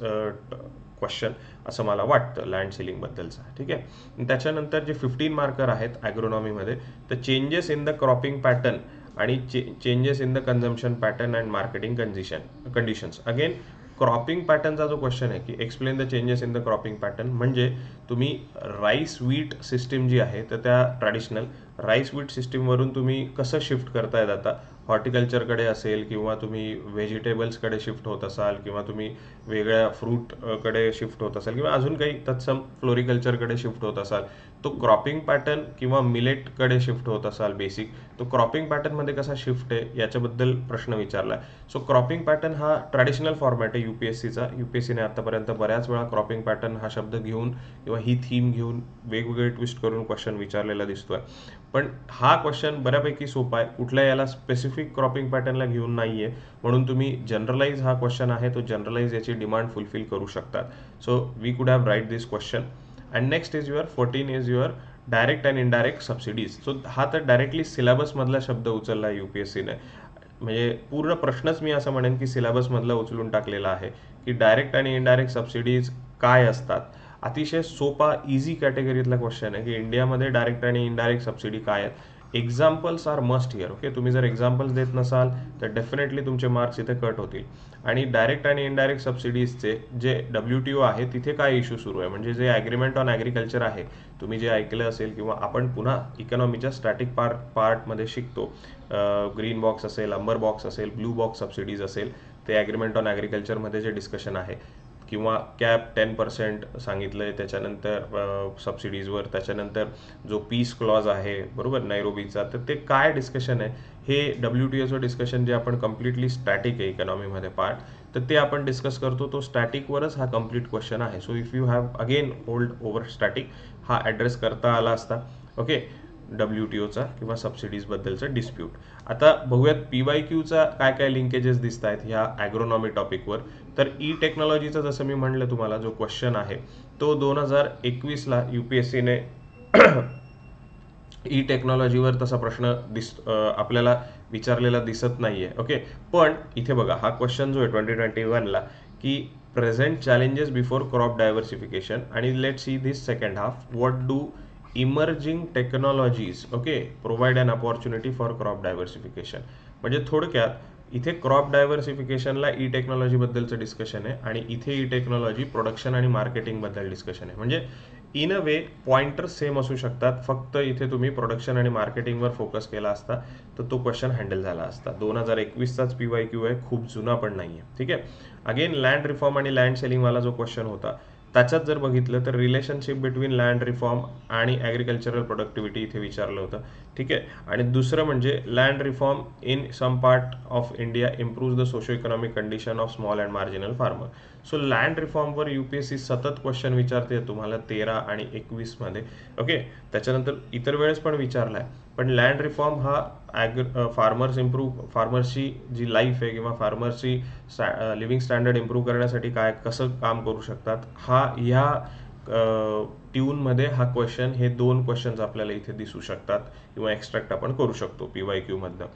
question असं मला वाटतं लँड सिलिंगबद्दलचा ठीक आहे? त्याच्यानंतर जे फिफ्टीन मार्कर आहेत ॲग्रोनॉमीमध्ये तर changes in the cropping pattern आणि changes in the consumption pattern and marketing condition conditions again cropping पॅटर्नचा जो क्वेश्चन आहे की explain the changes in the cropping pattern म्हणजे तुम्ही राईस वीट सिस्टीम जी आहे तर त्या ट्रॅडिशनल राईस वीट सिस्टीमवरून तुम्ही कसं शिफ्ट करतायत आता? हॉर्टिकल्चरकडे असेल किंवा तुम्ही व्हेजिटेबल्सकडे शिफ्ट होत असाल किंवा तुम्ही वेगळ्या फ्रूटकडे शिफ्ट होत असाल किंवा अजून काही तत्सम फ्लोरिकल्चरकडे शिफ्ट होत असाल तो क्रॉपिंग पॅटर्न किंवा मिलेटकडे शिफ्ट होत असाल बेसिक तो क्रॉपिंग पॅटर्नमध्ये कसा शिफ्ट आहे याच्याबद्दल प्रश्न विचारला आहे सो क्रॉपिंग पॅटर्न हा ट्रॅडिशनल फॉर्मॅट आहे यू पी एस सीचा. यू पी एस सीने आतापर्यंत बऱ्याच वेळा क्रॉपिंग पॅटर्न हा शब्द घेऊन किंवा ही थीम घेऊन वेगवेगळे ट्विस्ट करून क्वेश्चन विचारलेला दिसतोय. पण हा क्वेश्चन बऱ्यापैकी सोपा आहे. कुठल्या याला स्पेसिफिक क्रॉपिंग पॅटर्नला घेऊन नाही आहे म्हणून तुम्ही जनरलाइज हा क्वेश्चन आहे तो जनरलाइज याची डिमांड फुलफिल करू शकतात. So we could have write this question and next is your fourteen is your direct and indirect subsidies so हा तर डायरेक्टली सिलेबसमधला शब्द उचलला आहे युपीएससीने म्हणजे पूर्ण प्रश्नच मी असं म्हणेन की सिलेबसमधला उचलून टाकलेला आहे. की डायरेक्ट आणि इनडायरेक्ट सबसिडीज काय असतात? अतिशय सोपा इझी कॅटेगरीतला क्वेश्चन आहे की इंडियामध्ये डायरेक्ट आणि इनडायरेक्ट सबसिडी काय आहेत? Examples are must here okay तुम्ही जर एक्झाम्पल्स देत नसाल तर डेफिनेटली तुमचे मार्क्स इथे कट होतील. आणि डायरेक्ट आणि इनडायरेक्ट सबसिडीजचे जे डब्ल्यू टी ओ आहे तिथे काय इश्यू सुरू आहे? म्हणजे जे ॲग्रीमेंट ऑन ॲग्रिकल्चर आहे तुम्ही जे ऐकलं असेल किंवा आपण पुन्हा इकॉनॉमीच्या स्टॅटिक पार्ट पार्टमध्ये शिकतो ग्रीन बॉक्स असेल अंबर बॉक्स असेल ब्लू बॉक्स सबसिडीज असेल ते ॲग्रीमेंट ऑन ॲग्रिकल्चरमध्ये जे डिस्कशन आहे किंवा कॅप टेन पर्सेंट सांगितलं आहे त्याच्यानंतर सबसिडीजवर त्याच्यानंतर जो पीस क्लॉज आहे बरोबर? नैरोबीचा तर ते काय डिस्कशन आहे? हे डब्ल्यू टी एचं डिस्कशन जे आपण कम्प्लिटली स्टॅटिक आहे इकॉनॉमीमध्ये पार्ट तर ते आपण डिस्कस करतो तो स्टॅटिकवरच हा कंप्लीट क्वेश्चन आहे. So if you have again hold over static हा ॲड्रेस करता आला असता. ओके डब्ल्यू टी ओचा किंवा सबसिडीजबद्दलचा डिस्प्यूट आता बघूयात पी वाय क्यूचा काय काय लिंकेजेस दिसत आहेत ह्या ॲग्रोनॉमी टॉपिकवर तर ई टेक्नॉलॉजीचा जसं मी म्हणलं तुम्हाला जो क्वेश्चन आहे तो दोन हजार एकवीसला यू पी एस सीने ई टेक्नॉलॉजीवर तसा प्रश्न दिस आपल्याला विचारलेला दिसत नाहीये. ओके पण इथे बघा हा क्वेश्चन जो आहे ट्वेंटी ट्वेंटी वनला की present challenges before crop diversification आणि let see this second half what do emerging technologies okay provide an opportunity for crop diversification म्हणजे थोडक्यात इथे क्रॉप डायव्हर्सिफिकेशनला ई टेक्नॉलॉजीबद्दलचं डिस्कशन आहे आणि इथे ई टेक्नॉलॉजी प्रोडक्शन आणि मार्केटिंगबद्दल डिस्कशन आहे. म्हणजे in a way pointer same असू शकतात. फक्त इथे तुम्ही प्रोडक्शन आणि मार्केटिंगवर फोकस केला असता तर तो क्वेश्चन हँडल झाला असता. दोन हजार एकवीसचाच पी वाय क्यू आहे खूप जुना पण नाही आहे ठीक आहे? अगेन लँड रिफॉर्म आणि लँड सेलिंगवाला जो क्वेश्चन होता त्याच्यात जर बघितलं तर रिलेशनशिप बिटवीन लँड रिफॉर्म आणि ॲग्रिकल्चरल प्रोडक्टिव्हिटी इथे विचारलं होतं. ठीक आहे? आणि दुसरं म्हणजे land reform in some part of India improve the socio economic condition of small and marginal farmer so land रिफॉर्मवर U P S C सतत क्वेश्चन विचारते तुम्हाला तेरा आणि एकवीसमध्ये. ओके त्याच्यानंतर इतर वेळेस पण विचारला आहे पण लँड रिफॉर्म हा ॲग्र फार्मर्स इम्प्रूव्ह फार्मर्सची जी लाईफ आहे किंवा फार्मर्सची लिव्हिंग स्टँडर्ड इम्प्रूव्ह करण्यासाठी काय कसं काम करू शकतात हा ह्या ट्यूनमध्ये हा क्वेश्चन हे दोन क्वेश्चन्स आपल्याला इथे दिसू शकतात किंवा एक्स्ट्रॅक्ट आपण करू शकतो पी वाय क्यूमधनं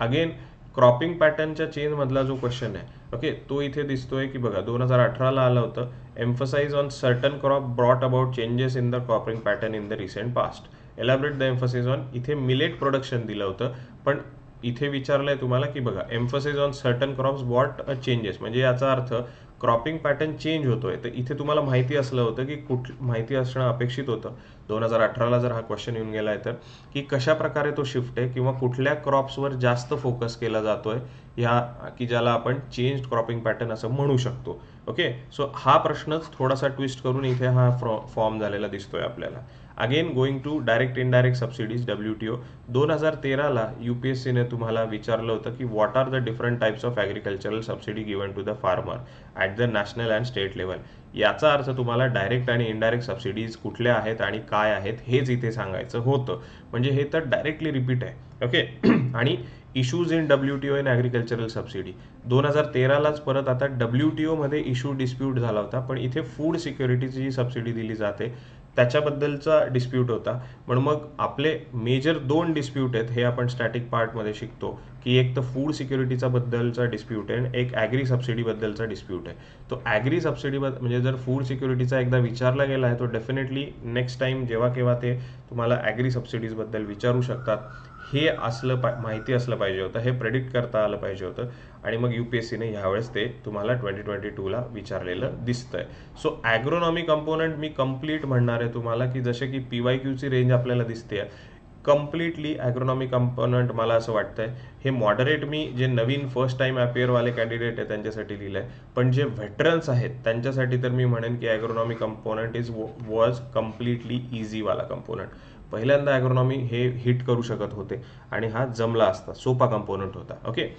अगेन क्रॉपिंग पॅटर्नच्या चेनमधला जो क्वेश्चन आहे ओके तो इथे दिसतोय की बघा दोन हजार अठराला आलं होतं emphasise on certain crop brought about changes in the cropping pattern in the recent past elaborate the emphasis on इथे मिलेट प्रोडक्शन दिलं होतं. पण इथे विचारलंय तुम्हाला की बघा emphasis on certain crops what a changes म्हणजे याचा अर्थ क्रॉपिंग पॅटर्न चेंज होतोय. तर इथे तुम्हाला माहिती असलं होतं की कुठ माहिती असणं अपेक्षित होतं. दोन हजार अठराला जर हा क्वेश्चन येऊन गेला आहे तर की कशा प्रकारे तो शिफ्ट आहे किंवा कुठल्या क्रॉप्सवर जास्त फोकस केला जातोय ह्या की ज्याला आपण चेंज क्रॉपिंग पॅटर्न असं म्हणू शकतो. ओके सो हा प्रश्नच थोडासा ट्विस्ट करून इथे हा फॉर्म झालेला दिसतोय आपल्याला. Again going to direct indirect subsidies W T O दोन हजार तेराला यू पी एस सीने तुम्हाला विचारलं होतं की what are the different types of agricultural subsidy given to the farmer at the national and state level याचा अर्थ तुम्हाला डायरेक्ट आणि इनडायरेक्ट सबसिडीज कुठल्या आहेत आणि काय आहेत हेच इथे सांगायचं होतं. म्हणजे हे तर डायरेक्टली रिपीट आहे. ओके आणि issues in W T O in agricultural subsidy दोन हजार तेरालाच परत आता डब्ल्यू टी ओमध्ये इश्यू डिस्प्यूट झाला होता पण इथे फूड सिक्युरिटीची जी सबसिडी दिली जाते त्याच्याबद्दलचा डिस्प्यूट होता. पण मग आपले मेजर दोन डिस्प्यूट आहेत हे आपण स्टॅटिक पार्टमध्ये शिकतो की एक तर फूड सिक्युरिटीचा बद्दलचा डिस्प्यूट आहे आणि एक ॲग्री सबसिडीबद्दलचा डिस्प्यूट आहे. तो ॲग्री सबसिडी म्हणजे जर फूड सिक्युरिटीचा एकदा विचारला गेला आहे तो डेफिनेटली नेक्स्ट टाइम जेव्हा केव्हा ते तुम्हाला ॲग्री सबसिडीजबद्दल विचारू शकतात हे असलं पा माहिती असलं पाहिजे होतं हे प्रेडिक्ट करता आलं पाहिजे होतं. आणि मग यू पी एस सीने ह्यावेळेस ते तुम्हाला ट्वेंटी ट्वेंटी टूला विचारलेलं दिसतंय. सो ॲग्रोनॉमी कंपोनंट मी कंप्लीट म्हणणार आहे तुम्हाला की जसे की पी वाय क्यूची रेंज आपल्याला दिसते कम्प्लिटली ॲग्रोनॉमी कंपोनंट मला असं वाटतंय. हे मॉडरेट मी जे नवीन फर्स्ट टाइम अपेअरवाले कॅन्डिडेट आहे त्यांच्यासाठी लिहिलं आहे पण जे व्हेटरन्स आहेत त्यांच्यासाठी तर मी म्हणेन की agronomy component is was completely इझीवाला component पहिल्यांदा ॲग्रोनॉमी हे हिट करू शकत होते आणि हा जमला असता सोपा कंपोनंट होता ओके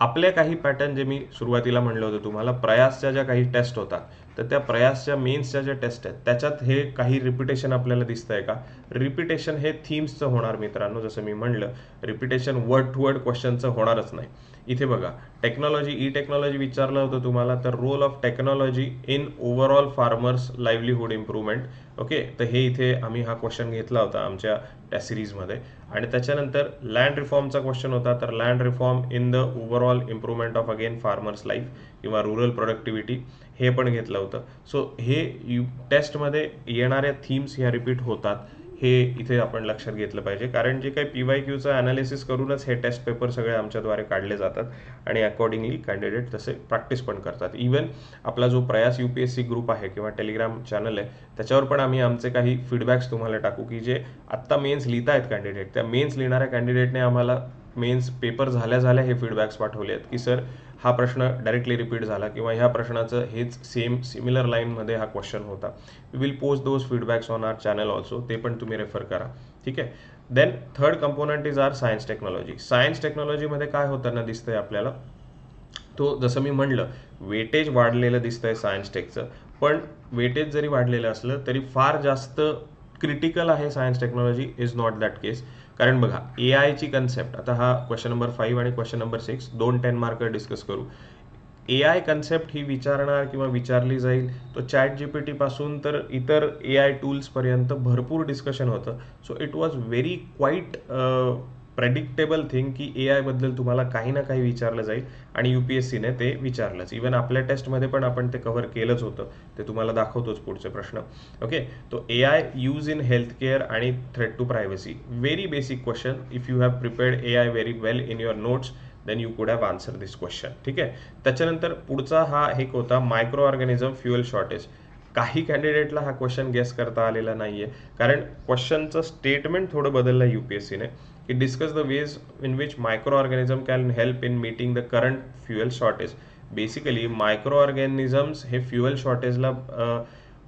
आपल्या काही पॅटर्न जे मी सुरुवातीला म्हणलं होतं तुम्हाला प्रयासच्या ज्या काही टेस्ट होतात तर त्या प्रयासच्या मेन्सच्या ज्या टेस्ट आहेत त्याच्यात हे काही रिपिटेशन आपल्याला दिसत आहे का? रिपिटेशन हे थीम्सचं होणार मित्रांनो जसं मी म्हणलं रिपिटेशन वर्ड टू वर्ड क्वेश्चनचं होणारच नाही. इथे बघा टेक्नॉलॉजी ई टेक्नॉलॉजी विचारलं होतं तुम्हाला तर role of technology in overall farmers livelihood improvement okay तर हे इथे आम्ही हा क्वेश्चन घेतला होता आमच्या त्या सिरीजमध्ये आणि त्याच्यानंतर लँड रिफॉर्मचा क्वेश्चन होता तर land reform in the overall improvement of again farmers life किंवा रुरल प्रोडक्टिव्हिटी हे पण घेतलं होतं. सो हे यू टेस्टमध्ये येणाऱ्या थीम्स ह्या रिपीट होतात. हे इथे आपण लक्षात घेतलं पाहिजे. कारण जे काही पी वाय क्यूचं अनालिसिस करूनच हे टेस्ट पेपर सगळे आमच्याद्वारे काढले जातात आणि अकॉर्डिंगली कॅन्डिडेट तसे प्रॅक्टिस पण करतात. इवन आपला जो Prayas U P S C group आहे किंवा टेलिग्राम चॅनल आहे त्याच्यावर पण आम्ही आमचे काही फीडबॅक्स तुम्हाला टाकू की जे आत्ता मेन्स लिहित आहेत कॅन्डिडेट त्या मेन्स लिहिणाऱ्या कॅन्डिडेटने आम्हाला मेन्स पेपर झाल्या झाल्या हे फीडबॅक्स पाठवले आहेत की सर हा प्रश्न डायरेक्टली रिपीट झाला किंवा ह्या प्रश्नाचं हेच सेम सिमिलर लाईनमध्ये हा क्वेश्चन होता. We will post those feedbacks on our channel also ते पण तुम्ही रेफर करा. ठीक आहे? Then third component is our science technology science टेक्नॉलॉजीमध्ये काय होताना दिसतंय आपल्याला? तो जसं मी म्हणलं वेटेज वाढलेलं दिसतंय सायन्स टेकचं पण वेटेज जरी वाढलेलं असलं तरी फार जास्त क्रिटिकल आहे science technology is not that case कारण बघा ए आयची कन्सेप्ट आता हा क्वेश्चन नंबर फाईव्ह आणि क्वेश्चन नंबर सिक्स दोन टेन मार्कर डिस्कस करू. ए आय कन्सेप्ट ही विचारणार किंवा विचारली जाईल तो चॅट जीपीटी पासून तर इतर ए आय टूल्सपर्यंत भरपूर डिस्कशन होतं. So it was very quite predictable thing की ए आयबद्दल तुम्हाला काही ना काही विचारलं जाईल आणि यू पी एस सीने ते विचारलंच. इवन आपल्या टेस्टमध्ये पण आपण ते कव्हर केलंच होतं. ते तुम्हाला दाखवतोच पुढचे प्रश्न. ओके तो A I use in health care आणि threat to privacy very basic question if you have prepared A I very well in your notes then you could have answer this question ठीक आहे? त्याच्यानंतर पुढचा हा एक होता मायक्रो ऑर्गॅनिझम फ्युएल शॉर्टेज काही कॅन्डिडेटला हा क्वेश्चन गेस करता आलेला नाहीये. कारण क्वेश्चनचं स्टेटमेंट थोडं बदललं युपीएससीने की discuss the the ways which micro organism can help in meeting the current fuel shortage basically microorganisms हे फ्युएल शॉर्टेजला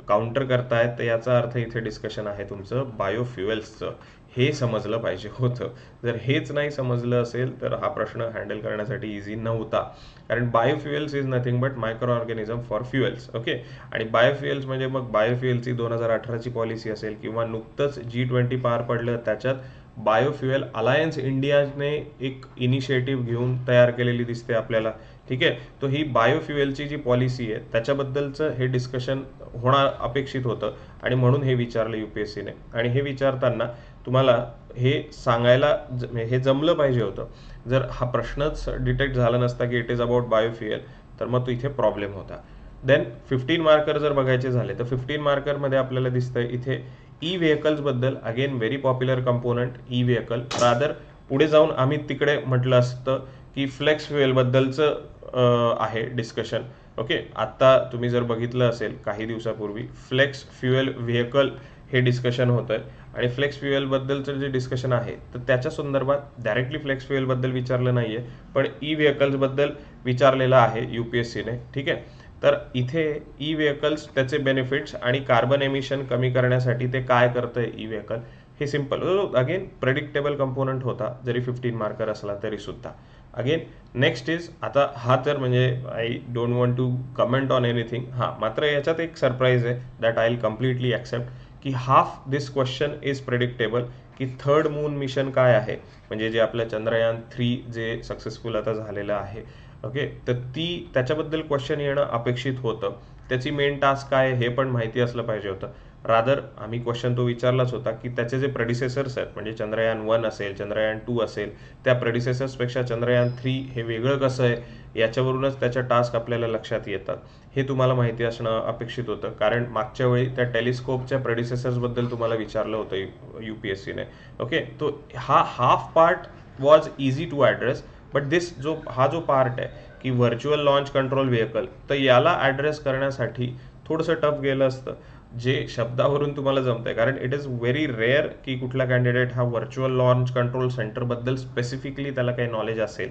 काउंटर करतायत. तर याचा अर्थ इथे डिस्कशन आहे तुमचं बायोफ्युएल्सचं हे समजलं पाहिजे होतं. जर हेच नाही समजलं असेल तर हा प्रश्न हँडल करण्यासाठी इझी नव्हता. कारण biofuels is nothing but micro organism for fuels okay आणि बायोफ्युएल्स म्हणजे मग बायोफ्युएलची दोन हजार अठराची पॉलिसी असेल किंवा नुकतंच जी ट्वेंटी पार पडलं त्याच्यात बायोफ्युएल अलायन्स इंडियाने एक इनिशिएटिव्ह घेऊन तयार केलेली दिसते आपल्याला. ठीक आहे? तो ही बायोफ्युएलची जी पॉलिसी आहे त्याच्याबद्दलचं हे डिस्कशन होणार अपेक्षित होतं. आणि म्हणून हे विचारलं यू पी एस सीने. आणि हे विचारताना तुम्हाला हे सांगायला म्हणजे हे जमलं पाहिजे होतं. जर हा प्रश्नच डिटेक्ट झाला नसता की इट इज अबाउट बायोफ्युएल तर मग तो इथे प्रॉब्लेम होता. देन फिफ्टीन मार्कर जर बघायचे झाले तर फिफ्टीन मार्करमध्ये आपल्याला दिसतंय इथे E व्हेकल्सबद्दल again very popular component E vehicle rather पुढे जाऊन आम्ही तिकडे म्हटलं असतं की फ्लेक्स फ्युएलबद्दलचं आहे डिस्कशन ओके आत्ता तुम्ही जर बघितलं असेल काही दिवसापूर्वी फ्लेक्स फ्युएल व्हेकल हे डिस्कशन होतं आहे आणि फ्लेक्स फ्युएलबद्दलचं जे डिस्कशन आहे तर त्याच्या संदर्भात डायरेक्टली फ्लेक्स फ्युएलबद्दल विचारलं नाही आहे पण ई व्हेकल्सबद्दल विचारलेलं आहे यू पी एस सीने ठीक आहे? तर इथे ई व्हेकल्स त्याचे बेनिफिट्स आणि कार्बन एमिशन कमी करण्यासाठी ते काय करतं ई व्हेकल हे सिंपल अगेन प्रेडिक्टेबल कंपोनंट होता. जरी फिफ्टीन मार्कर असला तरी सुद्धा. अगेन नेक्स्ट इज आता हा तर म्हणजे I don't want to comment on anything हां मात्र याच्यात एक सरप्राईज आहे that I will completely accept की half this question is predictable की थर्ड मून मिशन काय आहे? म्हणजे जे आपलं चंद्रयान थ्री जे सक्सेसफुल आता झालेलं आहे. ओके तर ती त्याच्याबद्दल क्वेश्चन येणं अपेक्षित होतं. त्याची मेन टास्क काय हे पण माहिती असलं पाहिजे होतं. रादर आम्ही क्वेश्चन तो विचारलाच होता की त्याचे जे प्रेडिसेसर्स आहेत म्हणजे चंद्रयान वन असेल चंद्रयान टू असेल त्या प्रेडिसेसर्सपेक्षा चंद्रयान थ्री हे वेगळं कसं आहे याच्यावरूनच त्याच्या टास्क आपल्याला लक्षात येतात. हे तुम्हाला माहिती असणं अपेक्षित होतं. कारण मागच्या वेळी त्या टेलिस्कोपच्या प्रेडिसेसर्सबद्दल तुम्हाला विचारलं होतं यू पी एस सीने ओके तो हा half part was easy to address but this जो हा जो पार्ट आहे की व्हर्च्युअल लॉन्च कंट्रोल व्हेकल तर याला ॲड्रेस करण्यासाठी थोडंसं टफ गेलं असतं. जे शब्दावरून तुम्हाला जमतंय. कारण इट इज व्हेरी रेअर की कुठला कॅन्डिडेट हा व्हर्च्युअल लॉन्च कंट्रोल सेंटरबद्दल स्पेसिफिकली त्याला काही नॉलेज असेल.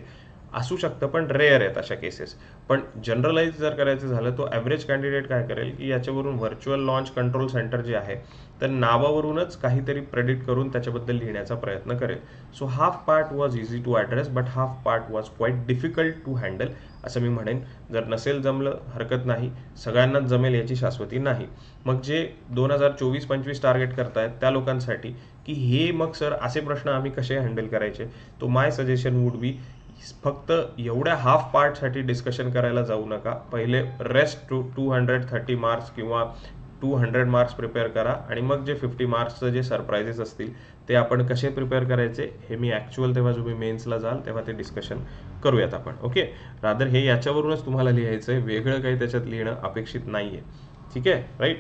असू शकतं पण रेअर आहेत अशा केसेस पण जनरलाइज जर करायचं झालं तो ॲव्हरेज कॅन्डिडेट काय करेल की याच्यावरून व्हर्च्युअल लॉन्च कंट्रोल सेंटर जे आहे तर नावावरूनच काहीतरी प्रेडिक्ट करून त्याच्याबद्दल लिहिण्याचा प्रयत्न करेल. So half part was easy to address but half part was quite difficult to handle असं मी म्हणेन. जर नसेल जमलं हरकत नाही. सगळ्यांनाच जमेल याची शाश्वती नाही. मग जे दोन हजार चोवीस पंचवीस टार्गेट करतायत त्या लोकांसाठी की हे मग सर असे प्रश्न आम्ही कसे हँडल करायचे? तो माय सजेशन वुड बी फक्त एवढ्या हाफ पार्टसाठी डिस्कशन करायला जाऊ नका. पहिले rest to two hundred thirty marks किंवा टू हंड्रेड मार्क्स प्रिपेअर करा आणि मग जे फिफ्टी मार्क्सचं जे सरप्राइजेस असतील ते आपण कसे प्रिपेअर करायचे हे मी ॲक्च्युअल तेव्हा तुम्ही मेन्सला जाल तेव्हा ते डिस्कशन करूयात आपण ओके रादर हे याच्यावरूनच तुम्हाला लिहायचं आहे वेगळं काही त्याच्यात लिहिणं अपेक्षित नाही आहे ठीक आहे? राईट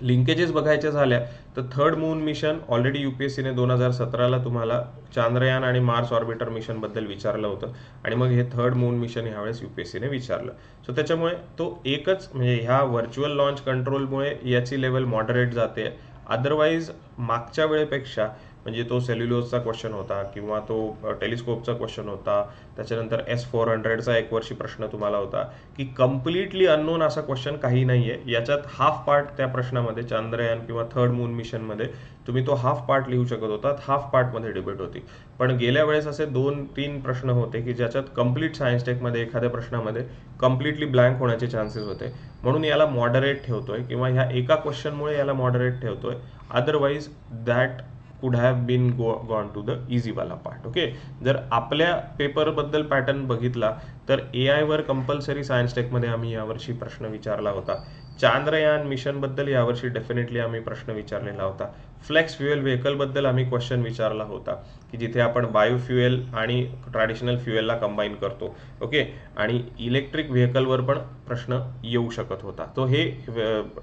लिंकेजेस बघायच्या झाल्या तर third moon mission already U P S सीने दोन हजार सतराला तुम्हाला चांद्रयान आणि मार्स ऑर्बिटर मिशनबद्दल विचारलं होतं. आणि मग हे थर्ड मून मिशन ह्यावेळेस सीने विचारलं. सो त्याच्यामुळे तो एकच म्हणजे ह्या व्हर्च्युअल लॉन्च कंट्रोलमुळे याची लेवल मॉडरेट जाते. अदरवाईज मागच्या वेळेपेक्षा म्हणजे तो सेल्युलोजचा क्वेश्चन होता किंवा तो टेलिस्कोपचा क्वेश्चन होता. त्याच्यानंतर एस फोर हंड्रेडचा एक वर्षी प्रश्न तुम्हाला होता की कम्प्लिटली अननोन असा क्वेश्चन काही नाही आहे याच्यात हाफ पार्ट त्या प्रश्नामध्ये चांद्रयान किंवा थर्ड मून मिशनमध्ये तुम्ही तो हाफ पार्ट लिहू शकत होता. हाफ पार्टमध्ये डिबेट होती. पण गेल्या वेळेस असे दोन तीन प्रश्न होते की ज्याच्यात कंप्लीट सायन्स टेकमध्ये एखाद्या प्रश्नामध्ये कम्प्लिटली ब्लँक होण्याचे चान्सेस होते. म्हणून याला मॉडरेट ठेवतोय किंवा ह्या एका क्वेश्चनमुळे याला मॉडरेट ठेवतोय. Otherwise that could have been go gone to the इझीवाला part okay जर आपल्या पेपरबद्दल पॅटर्न बघितला तर ए आयवर कंपल्सरी सायन्स टेकमध्ये आम्ही यावर्षी प्रश्न विचारला होता. चांद्रयान मिशनबद्दल यावर्षी डेफिनेटली आम्ही प्रश्न विचारलेला होता. फ्लेक्स फ्युएल व्हेकलबद्दल आम्ही क्वेश्चन विचारला होता की जिथे आपण बायोफ्युएल आणि ट्रॅडिशनल फ्युएलला कंबाईन करतो ओके आणि इलेक्ट्रिक व्हेकलवर पण प्रश्न येऊ शकत होता. तो हे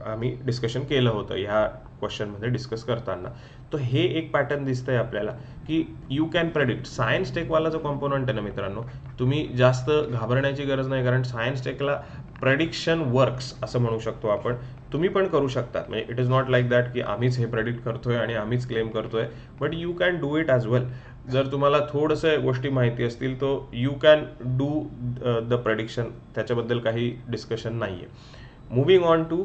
आम्ही डिस्कशन केलं होतं ह्या क्वेश्चनमध्ये डिस्कस करताना. तो हे एक पॅटर्न दिसतंय आपल्याला की यू कॅन प्रेडिक्ट सायन्स टेकवाला जो कॉम्पोनंट आहे ना मित्रांनो तुम्ही जास्त घाबरण्याची गरज नाही कारण सायन्स टेकला प्रेडिक्शन वर्क्स असं म्हणू शकतो आपण. तुम्ही पण करू शकता म्हणजे it is not like that की आम्हीच हे प्रेडिक्ट करतोय आणि आम्हीच क्लेम करतोय but you can do it as well जर तुम्हाला थोडंसं गोष्टी माहिती असतील तर you can do the prediction त्याच्याबद्दल काही डिस्कशन नाही आहे moving on to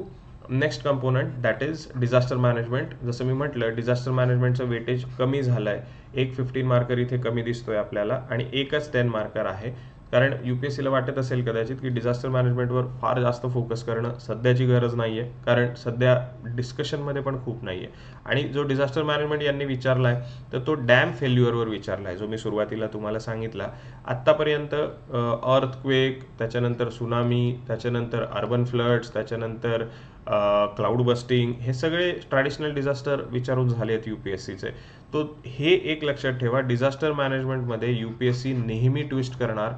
next component that is disaster management जसं मी म्हटलं डिझास्टर मॅनेजमेंटचं वेटेज कमी झालं आहे एक फिफ्टीन मार्कर इथे कमी दिसतोय आपल्याला आणि एकच टेन मार्कर आहे. कारण युपीएससीला वाटत असेल कदाचित की डिझास्टर मॅनेजमेंटवर फार जास्त फोकस करणं सध्याची गरज नाही आहे कारण सध्या डिस्कशनमध्ये पण खूप नाही आहे आणि जो डिझास्टर मॅनेजमेंट यांनी विचारला आहे तर तो डॅम फेल्युअरवर विचारला आहे जो मी सुरुवातीला तुम्हाला सांगितला. आत्तापर्यंत अर्थक्वेक त्याच्यानंतर सुनामी त्याच्यानंतर अर्बन फ्लड्स त्याच्यानंतर क्लाउड बस्टिंग हे सगळे ट्रॅडिशनल डिझास्टर विचारून झाले आहेत यू पी एस सीचे तो हे एक लक्षात ठेवा डिझास्टर मॅनेजमेंटमध्ये यू पी एस सी नेहमी ट्विस्ट करणार.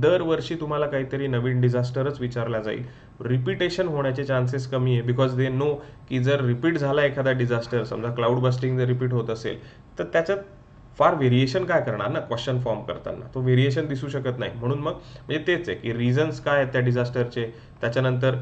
दरवर्षी तुम्हाला काहीतरी नवीन डिझास्टरच विचारला जाईल. रिपिटेशन होण्याचे चान्सेस कमी आहे बिकॉज दे नो की जर रिपीट झाला एखादा डिझास्टर समजा क्लाउड बस्टिंग जर रिपीट होत असेल तर त्याच्यात फार व्हेरिएशन काय करणार ना? क्वेश्चन फॉर्म करताना. तो व्हेरिएशन दिसू शकत नाही. म्हणून मग म्हणजे तेच आहे की रिझन्स काय आहेत त्या डिझास्टरचे त्याच्यानंतर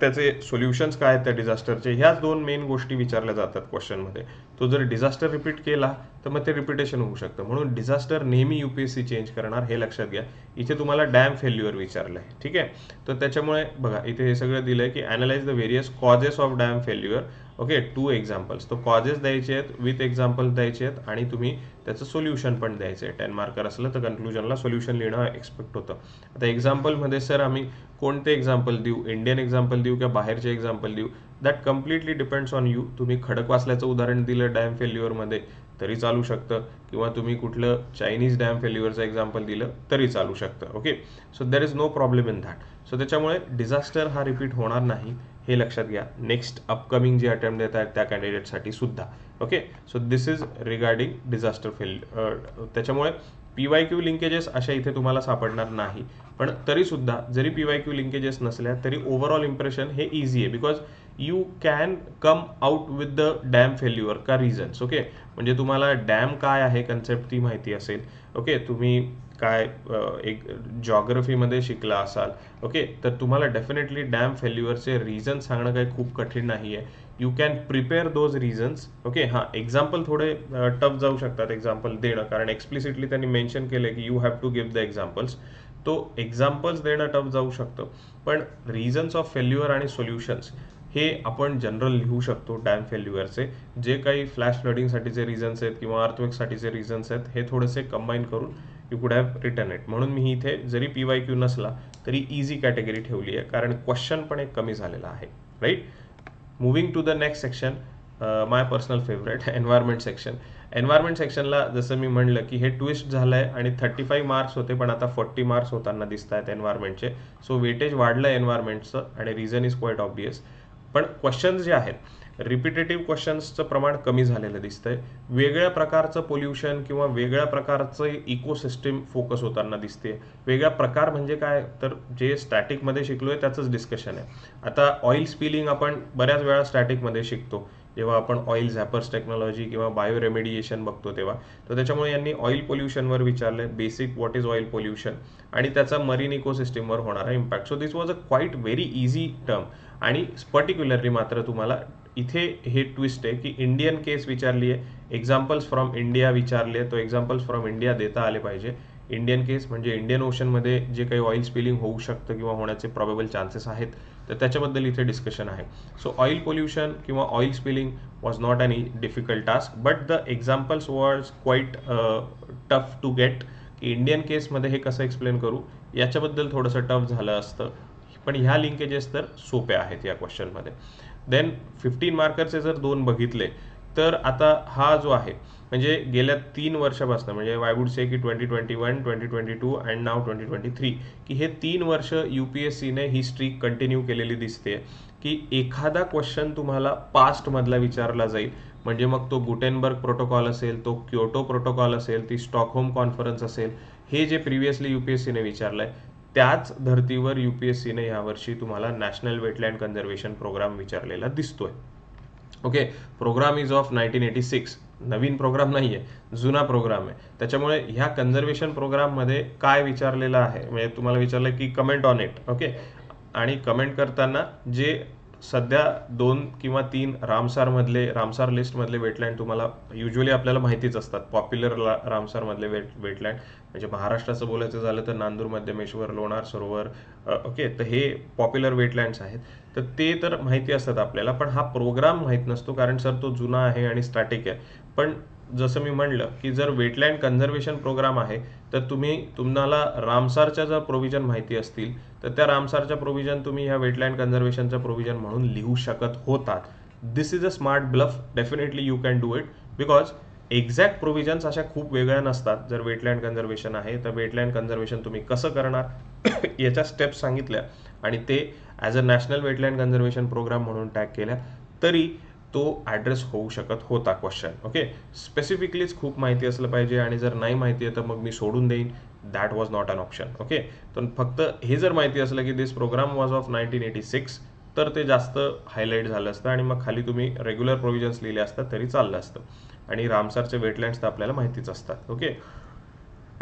त्याचे सोल्युशन्स काय आहेत त्या डिझास्टरचे ह्याच दोन मेन गोष्टी विचारल्या जातात क्वेश्चनमध्ये तो जर डिझास्टर रिपीट केला तर मग ते रिपिटेशन होऊ शकतं. म्हणून डिझास्टर नेहमी U P S C change करणार हे लक्षात घ्या. इथे तुम्हाला डॅम फेल्युअर विचारलं आहे ठीक आहे? तर त्याच्यामुळे बघा इथे हे सगळं दिलं आहे की analyse the various causes of dam failure okay two examples तो कॉजेस द्यायचे आहेत विथ एक्झाम्पल्स द्यायचे आहेत आणि तुम्ही त्याचं सोल्युशन पण द्यायचं आहे. टेन मार्कर असलं तर कन्क्लुजनला सोल्युशन लिहिणं एक्सपेक्ट होतं. आता एक्झाम्पलमध्ये सर आम्ही कोणते एक्झाम्पल देऊ? इंडियन एक्झाम्पल देऊ किंवा बाहेरचे एक्झाम्पल देऊ? That completely depends on you तुम्ही खडक वाचल्याचं उदाहरण दिलं डॅम फेल्युअरमध्ये तरी चालू शकतं. किंवा तुम्ही कुठलं चायनीज डॅम फेल्युअरचं एक्झाम्पल दिलं तरी चालू शकतं. Okay so there is no problem in that so त्याच्यामुळे डिझास्टर हा रिपीट होणार नाही हे लक्षात घ्या. नेक्स्ट अपकमिंग जे अटेम्प्ट देत आहेत त्या कॅन्डिडेटसाठी सुद्धा. Okay so this is regarding disaster fail त्याच्यामुळे पी वाय क्यू लिंकेजेस अशा इथे तुम्हाला सापडणार नाही. पण तरी सुद्धा जरी पी वाय क्यू लिंकेजेस नसल्या तरी ओव्हरऑल इम्प्रेशन हे इझी आहे. Because you can come out with the dam failure का रिझन्स ओके म्हणजे तुम्हाला डॅम काय आहे कन्सेप्ट ती माहिती असेल ओके तुम्ही काय एक जॉग्रफीमध्ये शिकला असाल ओके तर तुम्हाला डेफिनेटली डॅम फेल्युअरचे रिझन सांगणं काही खूप कठीण नाही आहे you can prepare those reasons okay हां एक्झाम्पल थोडे टफ जाऊ शकतात एक्झाम्पल देणं कारण एक्सप्लिसिटली त्यांनी मेन्शन केलं की you have to give the examples तो एक्झाम्पल्स देणं टफ जाऊ शकतं. पण रिझन्स ऑफ फेल्युअर आणि सोल्युशन्स हे आपण जनरल लिहू शकतो डॅम फेल्युअरचे जे काही फ्लॅश फ्लडिंगसाठीचे रिझन्स आहेत किंवा अर्थवेकसाठीचे रिझन्स आहेत हे थोडेसे कंबाईन करून you could have return it म्हणून मी इथे जरी पी वाय क्यू नसला तरी इझी कॅटेगरी ठेवली आहे कारण क्वेश्चन पण एक कमी झालेला आहे. Right moving to the next section my personal favourite environment section environment सेक्शनला जसं मी म्हणलं की हे ट्विस्ट झालं आहे आणि थर्टी फाईव्ह मार्क्स होते पण आता फोर्टी मार्क्स होताना दिसत आहेत एन्व्हायरमेंटचे सो वेटेज वाढलं एन्व्हायरमेंटचं आणि रिझन इज क्वाईट ऑब्वियस पण क्वेश्चन्स जे आहेत रिपिटेटिव्ह क्वेश्चन्सचं प्रमाण कमी झालेलं दिसतंय. वेगळ्या प्रकारचं पोल्युशन किंवा वेगळ्या प्रकारचं इकोसिस्टीम फोकस होताना दिसते. वेगळा प्रकार म्हणजे काय? तर जे स्टॅटिकमध्ये शिकलोय त्याचंच डिस्कशन आहे. आता ऑइल स्पिलिंग आपण बऱ्याच वेळा स्टॅटिकमध्ये शिकतो. जेव्हा आपण ऑइल झॅपर्स टेक्नॉलॉजी किंवा बायो रेमेडिएशन बघतो तेव्हा तर त्याच्यामुळे यांनी ऑइल पोल्युशनवर विचारलंय basic what is oil pollution आणि त्याचा मरीन इकोसिस्टीमवर होणारा impact so this was a quite very easy term आणि पर्टिक्युलरली मात्र तुम्हाला इथे हे ट्विस्ट आहे की इंडियन केस विचारली आहे एक्झाम्पल्स फ्रॉम इंडिया विचारले तो एक्झाम्पल्स फ्रॉम इंडिया देता आले पाहिजे. इंडियन केस म्हणजे इंडियन ओशनमध्ये जे काही ऑइल स्पिलिंग होऊ शकतं किंवा होण्याचे प्रॉबेबल चान्सेस आहेत तर त्याच्याबद्दल इथे डिस्कशन आहे. सो ऑइल पोल्युशन किंवा oil spilling was not any difficult task but the examples was quite tough to get की इंडियन केसमध्ये हे कसं एक्सप्लेन करू? याच्याबद्दल थोडंसं टफ झालं असतं. पण ह्या लिंकेजेस तर सोप्या आहेत या क्वेश्चनमध्ये देन फिफ्टीन मार्करचे जर दोन बघितले तर आता हा जो आहे म्हणजे गेल्या तीन वर्षापासून म्हणजे आय वुड से की twenty twenty one twenty twenty two and now twenty twenty three की हे तीन वर्ष यू पी एस सीने ही स्ट्रीक कंटिन्यू केलेली दिसते. की एखादा क्वेश्चन तुम्हाला पास्टमधला विचारला जाईल. म्हणजे मग तो गुटेनबर्ग प्रोटोकॉल असेल तो क्योटो प्रोटोकॉल असेल ती स्टॉकहोम कॉन्फरन्स असेल हे जे प्रिव्हियसली यू पी एस सीने विचारलं आहे त्याच धर्तीवर यू पी एस सीने यावर्षी तुम्हाला नॅशनल वेटलँड कन्झर्वेशन प्रोग्राम विचारलेला दिसतोय. Okay programme is of nineteen eighty six Naveen programme नाही आहे जुना प्रोग्राम आहे. त्याच्यामुळे ह्या कन्झर्वेशन प्रोग्राममध्ये काय विचारलेलं आहे? म्हणजे तुम्हाला विचारलं की कमेंट ऑन इट ओके आणि कमेंट करताना जे सध्या दोन किंवा तीन रामसारमधले रामसार लिस्टमधले वेटलँड तुम्हाला युजली आपल्याला माहितीच असतात. पॉप्युलर रामसारमधले वेट वेटलँड म्हणजे महाराष्ट्राचं बोलायचं झालं तर नांदूर मध्यमेश्वर लोणार सरोवर ओके तर हे पॉप्युलर वेटलँड्स आहेत. तर ते तर माहिती असतात आपल्याला पण हा प्रोग्राम माहीत नसतो कारण सर तो जुना आहे आणि स्टॅटिक आहे. पण जसं मी म्हणलं की जर वेटलँड कन्झर्वेशन प्रोग्राम आहे तर तुम्ही तुम्हाला रामसारच्या जर प्रोव्हिजन माहिती असतील तर त्या रामसारच्या प्रोव्हिजन तुम्ही ह्या वेटलँड कन्झर्वेशनचं प्रोव्हिजन म्हणून लिहू शकत होतात. This is a smart bluff definitely you can do it because exact provisions अशा खूप वेगळ्या नसतात. जर वेटलँड कन्झर्वेशन आहे तर वेटलँड कन्झर्वेशन तुम्ही कसं करणार? याच्या स्टेप्स सांगितल्या आणि ते as a national wetland conservation programme म्हणून टॅग केल्या. तरी तो ॲड्रेस होऊ शकत होता क्वेश्चन ओके स्पेसिफिकलीच खूप माहिती असलं पाहिजे आणि जर नाही माहिती आहे तर मग मी सोडून देईन. That was not an option okay तर फक्त हे जर माहिती असलं की this programme was of nineteen eighty six तर ते जास्त हायलाईट झालं असतं आणि मग खाली तुम्ही रेग्युलर प्रोव्हिजन्स लिहिले असतात तरी चाललं असतं. आणि रामसारचे वेटलँड्स तर आपल्याला माहितीच असतात. Okay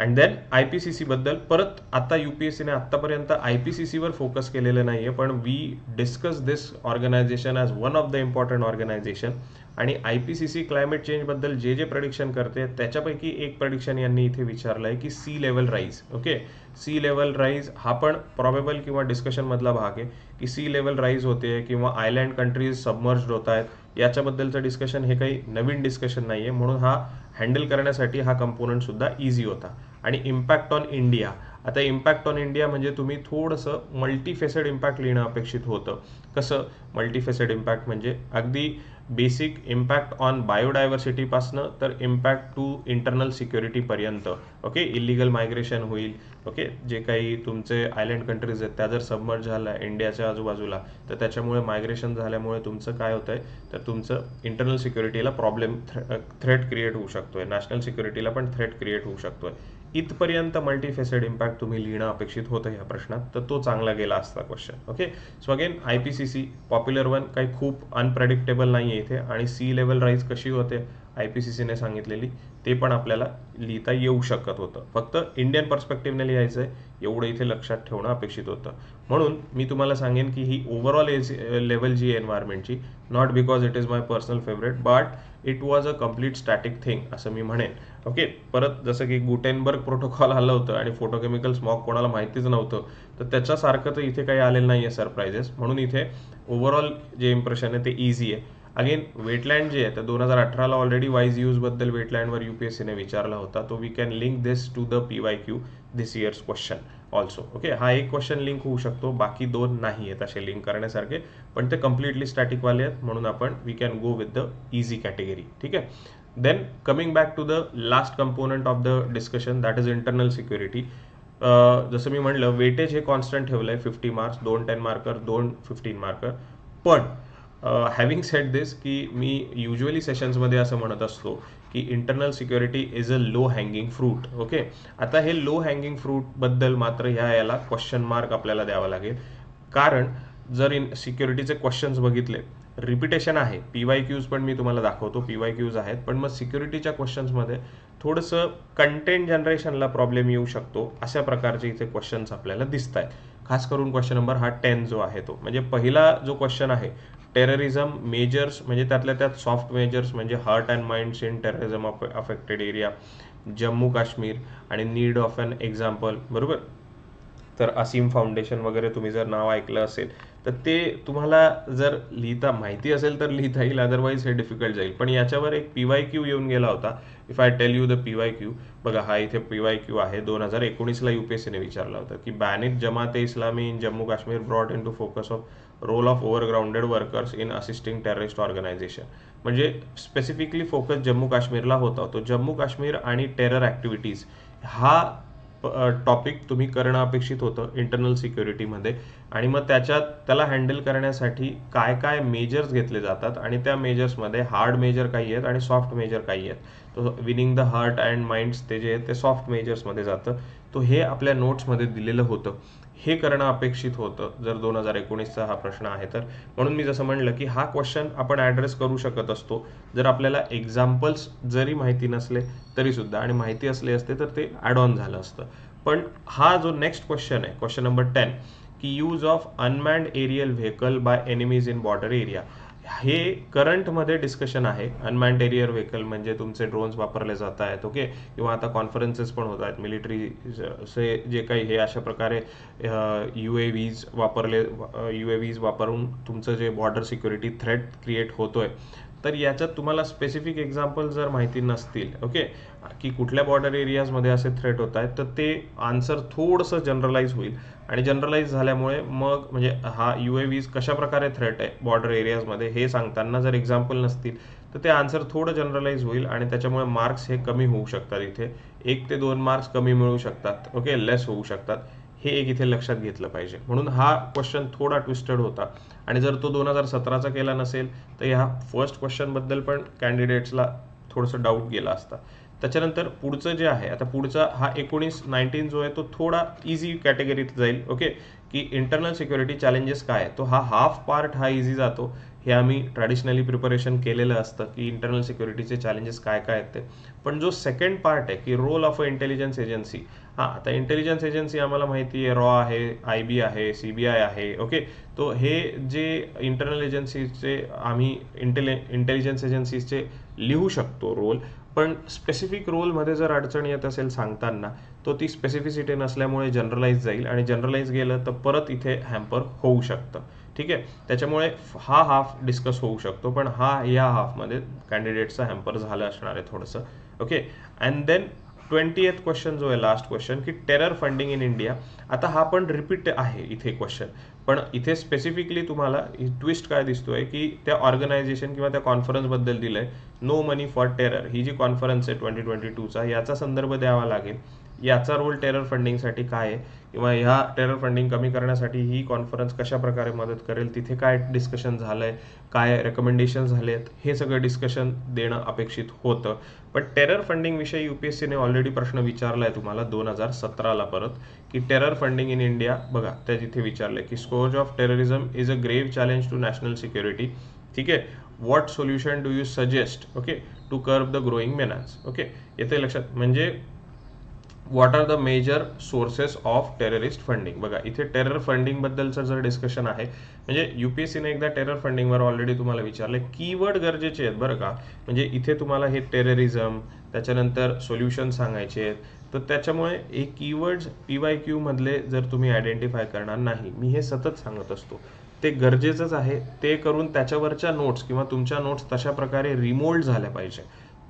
and then I P C सीबद्दल परत आता यू पी एस सीने आत्तापर्यंत आय पी सी सीवर फोकस केलेलं नाही आहे पण we discuss this organisation as one of the important organisation आणि I P C C climate चेंजबद्दल जे जे प्रडिक्शन करते त्याच्यापैकी एक प्रडिक्शन यांनी इथे विचारलं आहे की sea level rise okay sea level rise हा पण प्रॉबेबल किंवा डिस्कशनमधला भाग आहे की सी लेवल राईज होते किंवा आयलँड कंट्रीज सबमर्ज होत आहेत याच्याबद्दलचं डिस्कशन हे काही नवीन डिस्कशन नाही आहे म्हणून हा हँडल करण्यासाठी हा कंपोनंटसुद्धा इझी होता. आणि इम्पॅक्ट ऑन इंडिया आता इम्पॅक्ट ऑन इंडिया म्हणजे तुम्ही थोडंसं मल्टीफेसेड इम्पॅक्ट लिहिणं अपेक्षित होतं. कसं? मल्टीफेसेड इम्पॅक्ट म्हणजे अगदी बेसिक इम्पॅक्ट ऑन बायोडायव्हर्सिटीपासनं तर इम्पॅक्ट टू इंटरनल सिक्युरिटीपर्यंत ओके इलिगल मायग्रेशन होईल. ओके जे काही तुमचे आयलँड कंट्रीज आहेत त्या जर सबमर्ज झाल्या इंडियाच्या आजूबाजूला तर त्याच्यामुळे मायग्रेशन झाल्यामुळे तुमचं काय होतं आहे तर तुमचं इंटरनल सिक्युरिटीला प्रॉब्लेम थ्रेट क्रिएट होऊ शकतो आहे नॅशनल सिक्युरिटीला पण थ्रेट क्रिएट होऊ शकतो आहे इथपर्यंत मल्टीफेसेड इम्पॅक्ट तुम्ही लिहिणं अपेक्षित होतं ह्या प्रश्नात तर तो चांगला गेला असता question okay so again I P C C popular one काही खूप अनप्रेडिक्टेबल नाही आहे इथे आणि सी लेवल राईज कशी होते आय पी सी सीने सांगितलेली ते पण आपल्याला लिहिता येऊ शकत होतं. फक्त इंडियन पर्स्पेक्टिव्हने लिहायचं आहे एवढं इथे लक्षात ठेवणं अपेक्षित होतं. म्हणून मी तुम्हाला सांगेन की ही ओव्हरऑल एज लेवल जी आहे एन्व्हायरमेंटची not because it is my personal favourite but it was a complete static thing असं मी म्हणेन. ओके परत जसं की गुटेनबर्ग प्रोटोकॉल आलं होतं आणि फोटोकेमिकल स्मॉक कोणाला माहितीच नव्हतं तर त्याच्यासारखं तर इथे काही आलेलं नाही आहे सरप्रायझेस म्हणून इथे ओव्हरऑल जे इम्प्रेशन आहे ते इझी आहे. अगेन वेटलँड जे आहे तर दोन हजार अठराला ऑलरेडी वाईज यूजबद्दल वेटलँडवर यू पी एस सीने विचारला होता. तो we can link this to the P Y Q this year's question also okay हा एक क्वेश्चन लिंक होऊ शकतो बाकी दोन नाही आहेत असे लिंक करण्यासारखे पण ते कम्प्लिटली स्टॅटिकवाले आहेत म्हणून आपण we can go with the easy category ठीक आहे? Then coming back to the last component of the discussion that is internal security जसं मी म्हणलं वेटेज हे कॉन्स्टंट ठेवलं आहे फिफ्टी मार्क्स दोन टेन मार्कर दोन फिफ्टीन मार्कर पण हॅव्हिंग सेट दिस की मी युजली सेशन्समध्ये असं म्हणत असतो की internal security is a low hanging fruit okay आता हे लो हँगिंग फ्रूटबद्दल मात्र ह्या याला क्वेश्चन मार्क आपल्याला द्यावा लागेल. कारण जर इन सिक्युरिटीचे क्वेश्चन्स बघितले रिपिटेशन आहे. पी वाय क्यूज पण मी तुम्हाला दाखवतो पी वाय क्यूज आहेत. पण मग सिक्युरिटीच्या क्वेश्चन्समध्ये थोडंसं कंटेंट जनरेशनला प्रॉब्लेम येऊ शकतो अशा प्रकारचे इथे क्वेश्चन्स आपल्याला दिसत आहेत खास करून क्वेश्चन नंबर हा टेन जो आहे तो. म्हणजे पहिला जो क्वेश्चन आहे टेररिझम मेजर्स म्हणजे त्यातल्या त्यात सॉफ्ट मेजर्स म्हणजे heart and minds in terrorism affected area Jammu Kashmir आणि नीड ऑफ अन एक्झाम्पल बरोबर? तर असीम फाउंडेशन वगैरे तुम्ही जर नाव ऐकलं असेल तर ते तुम्हाला जर लिहिता माहिती असेल तर लिहिता येईल अदरवाईज हे डिफिकल्ट जाईल. पण याच्यावर एक पी वाय क्यू येऊन गेला होता. If I tell you the P Y Q बघा हा इथे पी वाय क्यू आहे. दोन हजार एकोणीसला यू पी एस सीने विचारला होता की banned Jamaat-e Islami in Jammu Kashmir brought into focus of role of overgrounded workers in assisting terrorist organization म्हणजे स्पेसिफिकली फोकस जम्मू काश्मीरला होता. तो जम्मू काश्मीर आणि टेरर ॲक्टिव्हिटीज हा टॉपिक तुम्ही करणं अपेक्षित होतं इंटरनल सिक्युरिटीमध्ये आणि मग त्याच्यात त्याला हँडल करण्यासाठी काय काय मेजर्स घेतले जातात आणि त्या मेजर्समध्ये हार्ड मेजर काही आहेत आणि सॉफ्ट मेजर काही आहेत. तो winning the heart and minds ते जे आहेत ते सॉफ्ट मेजर्समध्ये जातं. तो हे आपल्या नोट्समध्ये दिलेलं होतं. हे करणं अपेक्षित होतं. जर दोन हजार एकोणीसचा हा प्रश्न आहे तर. म्हणून मी जसं म्हणलं की हा क्वेश्चन आपण ॲड्रेस करू शकत असतो. जर आपल्याला एक्झाम्पल्स जरी माहिती नसले तरीसुद्धा आणि माहिती असले असते तर ते ॲड ऑन झालं असतं. पण हा जो नेक्स्ट क्वेश्चन आहे क्वेश्चन नंबर टेन की use of unmanned aerial vehicle by enemies in border area हे करंटमध्ये डिस्कशन आहे. अनमॅन्ड एरियर व्हेकल म्हणजे तुमचे ड्रोन्स वापरले जात आहेत ओके किंवा आता कॉन्फरन्सेस पण होत आहेत. मिलिटरी से जे काही हे अशा प्रकारे यू ए व्हीज वापरले यू ए व्हीज वापरून तुमचं जे बॉर्डर सिक्युरिटी थ्रेट क्रिएट होतोय तर याच्यात तुम्हाला स्पेसिफिक एक्झाम्पल जर माहिती नसतील ओके की कुठल्या बॉर्डर एरियाजमध्ये असे थ्रेट होत आहेत तर ते आन्सर थोडंसं जनरलाइज होईल. आणि जनरलाइज झाल्यामुळे मग म्हणजे हा यू ए व्हीज कशाप्रकारे थ्रेट आहे बॉर्डर एरियाजमध्ये हे सांगताना जर एक्झाम्पल नसतील तर ते आन्सर थोडं जनरलाइज होईल आणि त्याच्यामुळे मार्क्स हे कमी होऊ शकतात इथे. एक ते दोन मार्क्स कमी मिळू शकतात ओके लेस होऊ शकतात. हे एक इथे लक्षात घेतलं पाहिजे. म्हणून हा क्वेश्चन थोडा ट्विस्टेड होता. आणि जर तो दोन हजार सतराचा केला नसेल तर ह्या फर्स्ट क्वेश्चनबद्दल पण कॅन्डिडेट्सला थोडंसं डाऊट गेला असता. त्याच्यानंतर पुढचं जे आहे आता पुढचा हा एकोणीस नाईन्टीन जो आहे तो थोडा इझी कॅटेगरीत जाईल ओके की इंटरनल सिक्युरिटी चॅलेंजेस काय तो हा हाफ पार्ट हा इझी जातो. हे आम्ही ट्रॅडिशनली प्रिपरेशन केलेलं असतं की इंटरनल सिक्युरिटीचे चॅलेंजेस काय काय आहेत ते. पण जो सेकंड पार्ट आहे की role of a intelligence agency हां आता इंटेलिजन्स एजन्सी आम्हाला माहिती आहे रॉ आहे आय बी आहे सी बी आय आहे ओके तो हे जे इंटरनल एजन्सीचे आम्ही इंटेलि इंटेलिजन्स एजन्सीचे लिहू शकतो रोल पण स्पेसिफिक रोलमध्ये जर अडचण येत असेल सांगताना तो ती स्पेसिफिसिटी नसल्यामुळे जनरलाइज जाईल आणि जनरलाइज गेलं तर परत इथे हॅम्पर होऊ शकतं. ठीक आहे? त्याच्यामुळे हा हाफ डिस्कस होऊ शकतो पण हा या हाफमध्ये कॅन्डिडेटचा हॅम्पर झालं असणार आहे थोडंसं. Okay and then twentieth question जो आहे लास्ट क्वेश्चन की टेरर फंडिंग इन इंडिया आता हा पण रिपीट आहे इथे क्वेश्चन पण इथे स्पेसिफिकली तुम्हाला ट्विस्ट काय दिसतोय की त्या ऑर्गनायझेशन किंवा त्या कॉन्फरन्सबद्दल दिलंय नो मनी फॉर टेरर ही जी कॉन्फरन्स आहे ट्वेंटी ट्वेंटी टूचा याचा संदर्भ द्यावा लागेल. याचा रोल टेरर फंडिंगसाठी काय आहे? किंवा ह्या टेरर फंडिंग कमी करण्यासाठी ही कॉन्फरन्स कशा प्रकारे मदत करेल? तिथे काय डिस्कशन झालं आहे काय रेकमेंडेशन झाले आहेत हे सगळं डिस्कशन देणं अपेक्षित होतं. पण टेरर फंडिंगविषयी यू पी एस सीने ऑलरेडी प्रश्न विचारला आहे तुम्हाला दोन हजार सतराला परत की टेरर फंडिंग इन इंडिया बघा त्या जिथे आहे की scourge of terrorism is a grave challenge to national security ठीक आहे? What solution do you suggest okay to curb the growing menace okay येते लक्षात. म्हणजे what are the major sources of terrorist funding बघा इथे टेरर फंडिंग बद्दलचं जर डिस्कशन आहे म्हणजे युपीएससीने एकदा टेरर फंडिंगवर ऑलरेडी तुम्हाला विचारले कीवर्ड गरजेचे आहेत बरं का. म्हणजे इथे तुम्हाला हे टेररिझम त्याच्यानंतर सोल्युशन सांगायचे आहेत. तर त्याच्यामुळे हे कीवर्ड्स पी वाय क्यू मधले जर तुम्ही आयडेंटिफाय करणार नाही मी हे सतत सांगत असतो. ते गरजेचंच आहे ते करून त्याच्यावरच्या नोट्स किंवा तुमच्या नोट्स तशा प्रकारे रिमोल्ड झाल्या पाहिजे.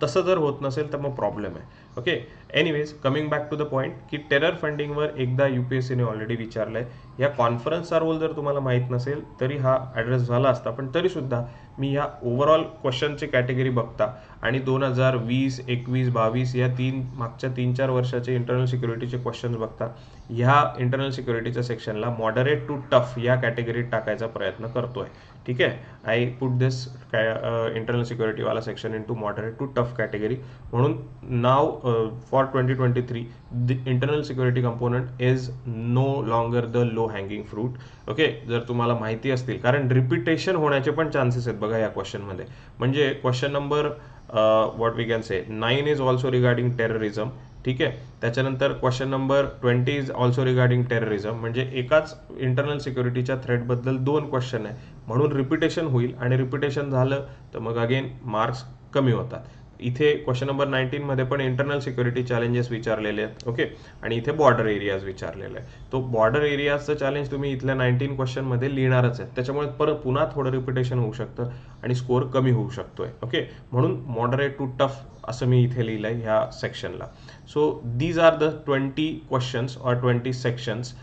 तसं जर होत नसेल तर मग प्रॉब्लेम आहे. Okay anyways coming back to the point की टेरर फंडिंगवर एकदा यू पी एस सीने ऑलरेडी विचारलं आहे या कॉन्फरन्सचा रोल जर तुम्हाला माहीत नसेल तरी हा ॲड्रेस झाला असता पण तरीसुद्धा मी ह्या ओव्हरऑल क्वेश्चनची कॅटेगरी बघता आणि दोन हजार वीस एकवीस बावीस या तीन मागच्या तीन चार वर्षाचे इंटरनल सिक्युरिटीचे क्वेश्चन्स बघता ह्या इंटरनल सिक्युरिटीच्या सेक्शनला मॉडरेट टू टफ या कॅटेगरीत टाकायचा प्रयत्न करतो आहे ठीक आहे आय पुट दिस काय internal सिक्युरिटीवाला section into moderate to tough category म्हणून now for twenty twenty three the internal security component is no longer the low hanging fruit okay जर तुम्हाला माहिती असतील कारण रिपिटेशन होण्याचे पण चान्सेस आहेत बघा या क्वेश्चनमध्ये म्हणजे question number what we can say nine is also regarding terrorism ठीक आहे? त्याच्यानंतर question number twenty is also regarding terrorism म्हणजे एकाच इंटरनल सिक्युरिटीच्या थ्रेटबद्दल दोन क्वेश्चन आहे. म्हणून रिपिटेशन होईल आणि रिपिटेशन झालं तर मग अगेन मार्क्स कमी होतात. इथे क्वेश्चन नंबर नाईन्टीनमध्ये पण इंटरनल सिक्युरिटी चॅलेंजेस विचारलेले आहेत ओके आणि इथे बॉर्डर एरियाज विचारलेले आहे तो बॉर्डर एरियाजचं चॅलेंज तुम्ही इथल्या नाईन्टीन क्वेश्चनमध्ये लिहिणारच आहे त्याच्यामुळे परत पुन्हा थोडं रिपिटेशन होऊ शकतं आणि स्कोअर कमी होऊ शकतोय ओके म्हणून मॉडरेट टू टफ असं मी इथे लिहिलं आहे ह्या सेक्शनला so these are the twenty questions or twenty sections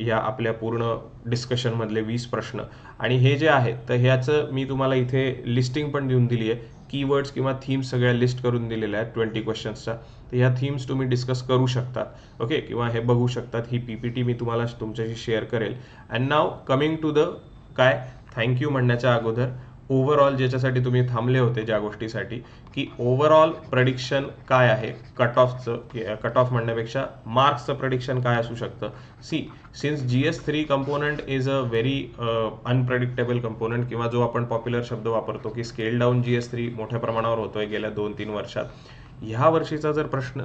या आपल्या पूर्ण डिस्कशनमधले वीस प्रश्न. आणि हे जे आहेत तर ह्याचं मी तुम्हाला इथे लिस्टिंग पण देऊन दिली आहे कीवर्ड्स किंवा थीम्स सगळ्या लिस्ट करून दिलेल्या आहेत ट्वेंटी क्वेश्चन्सच्या तर ह्या थीम्स तुम्ही डिस्कस करू शकतात ओके किंवा हे बघू शकतात ही पी पी टी मी तुम्हाला तुमच्याशी शेअर करेल. And now coming to the काय? थँक्यू म्हणण्याच्या अगोदर. ओव्हरऑल ज्याच्यासाठी तुम्ही थांबले होते ज्या गोष्टीसाठी की ओव्हरऑल प्रडिक्शन काय आहे? कट ऑफचं कट ऑफ म्हणण्यापेक्षा मार्क्सचं प्रडिक्शन काय असू शकतं? See since G S three component is a very unpredictable component किंवा जो आपण पॉप्युलर शब्द वापरतो की scale down G S three मोठ्या प्रमाणावर होतोय गेल्या दोन तीन वर्षात ह्या वर्षीचा जर प्रश्न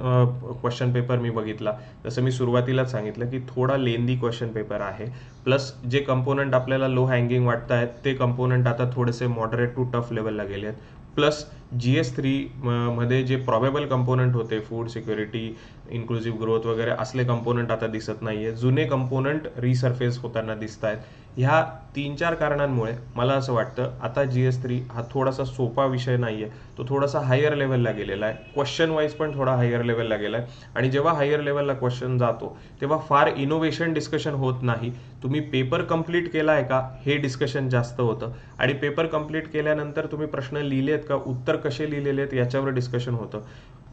क्वेश्चन पेपर मी बघितला जसं मी सुरुवातीलाच सांगितलं की थोडा लेंदी क्वेश्चन पेपर आहे. प्लस जे कंपोनंट आपल्याला लो हँगिंग वाटत आहेत ते कंपोनंट आता थोडेसे मॉडरेट टू टफ लेवलला गेले आहेत प्लस जी एस थ्री मध्ये जे प्रॉबेबल कंपोनंट होते फूड सिक्युरिटी इन्क्लुझिव्ह ग्रोथ वगैरे असले कंपोनंट आता दिसत नाहीये. जुने कंपोनंट रिसर्फेस होताना दिसत आहेत ह्या तीन चार कारणांमुळे मला असं वाटतं आता जी एस थ्री हा थोडासा सोपा विषय नाही आहे तो थोडासा हायर लेवलला गेलेला आहे. क्वेश्चन वाईज पण थोडा हायर लेवलला गेला आहे आणि जेव्हा हायर लेवलला क्वेश्चन जातो तेव्हा फार इनोव्हेशन डिस्कशन होत नाही. तुम्ही पेपर कंप्लीट केला आहे का? हे डिस्कशन जास्त होतं. आणि पेपर कंप्लीट केल्यानंतर तुम्ही प्रश्न लिहिलेत का? उत्तर कसे लिहिलेले आहेत याच्यावर डिस्कशन होतं.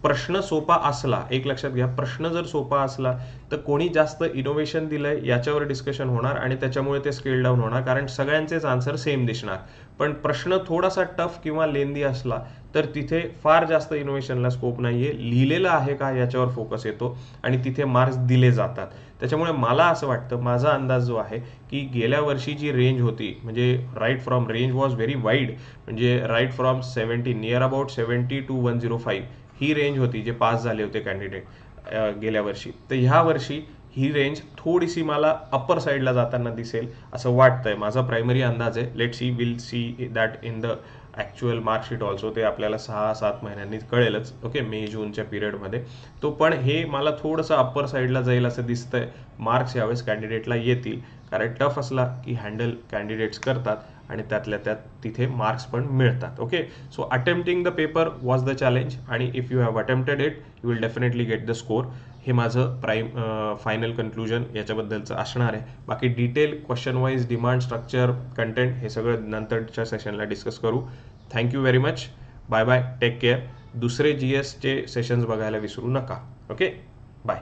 प्रश्न सोपा असला एक लक्षात घ्या प्रश्न जर सोपा असला तर कोणी जास्त इनोव्हेशन दिलंय याच्यावर डिस्कशन होणार आणि त्याच्यामुळे ते स्केल डाऊन होणार. कारण सगळ्यांचेच आन्सर सेम दिसणार. पण प्रश्न थोडासा टफ किंवा लेंदी असला तर तिथे फार जास्त इनोव्हेशनला स्कोप नाही आहे लिहिलेलं आहे का याच्यावर फोकस येतो आणि तिथे मार्क्स दिले जातात. त्याच्यामुळे मला असं वाटतं माझा अंदाज जो आहे की गेल्या वर्षी जी रेंज होती म्हणजे right from range was very wide म्हणजे right from seventy near about seventy to one zero five he range होती जे पास झाले होते कॅन्डिडेट गेल्या वर्षी. तर ह्या वर्षी ही रेंज थोडीशी मला अप्पर साईडला जाताना दिसेल असं वाटतंय. माझा प्रायमरी अंदाज आहे. Let see will see that in the actual marksheet also ते आपल्याला सहा सात महिन्यांनी कळेलच. ओके मे जूनच्या पिरियडमध्ये तो पण हे मला थोडंसं अप्पर साईडला जाईल असं दिसतंय. मार्क्स यावेळेस कॅन्डिडेटला येतील. कारण टफ असला की हँडल कॅन्डिडेट्स करतात. आणि त्यातल्या त्यात तिथे मार्क्स पण मिळतात. Okay so attempting the paper was the challenge आणि if you have attempted it you will definitely get the score हे माझं प्राईम फायनल कन्क्लुजन याच्याबद्दलचं असणार आहे. बाकी detail question wise demand structure content हे सगळं नंतरच्या सेशनला डिस्कस करू. Thank you very much bye bye take care दुसरे जी एसचे सेशन्स बघायला विसरू नका. Okay bye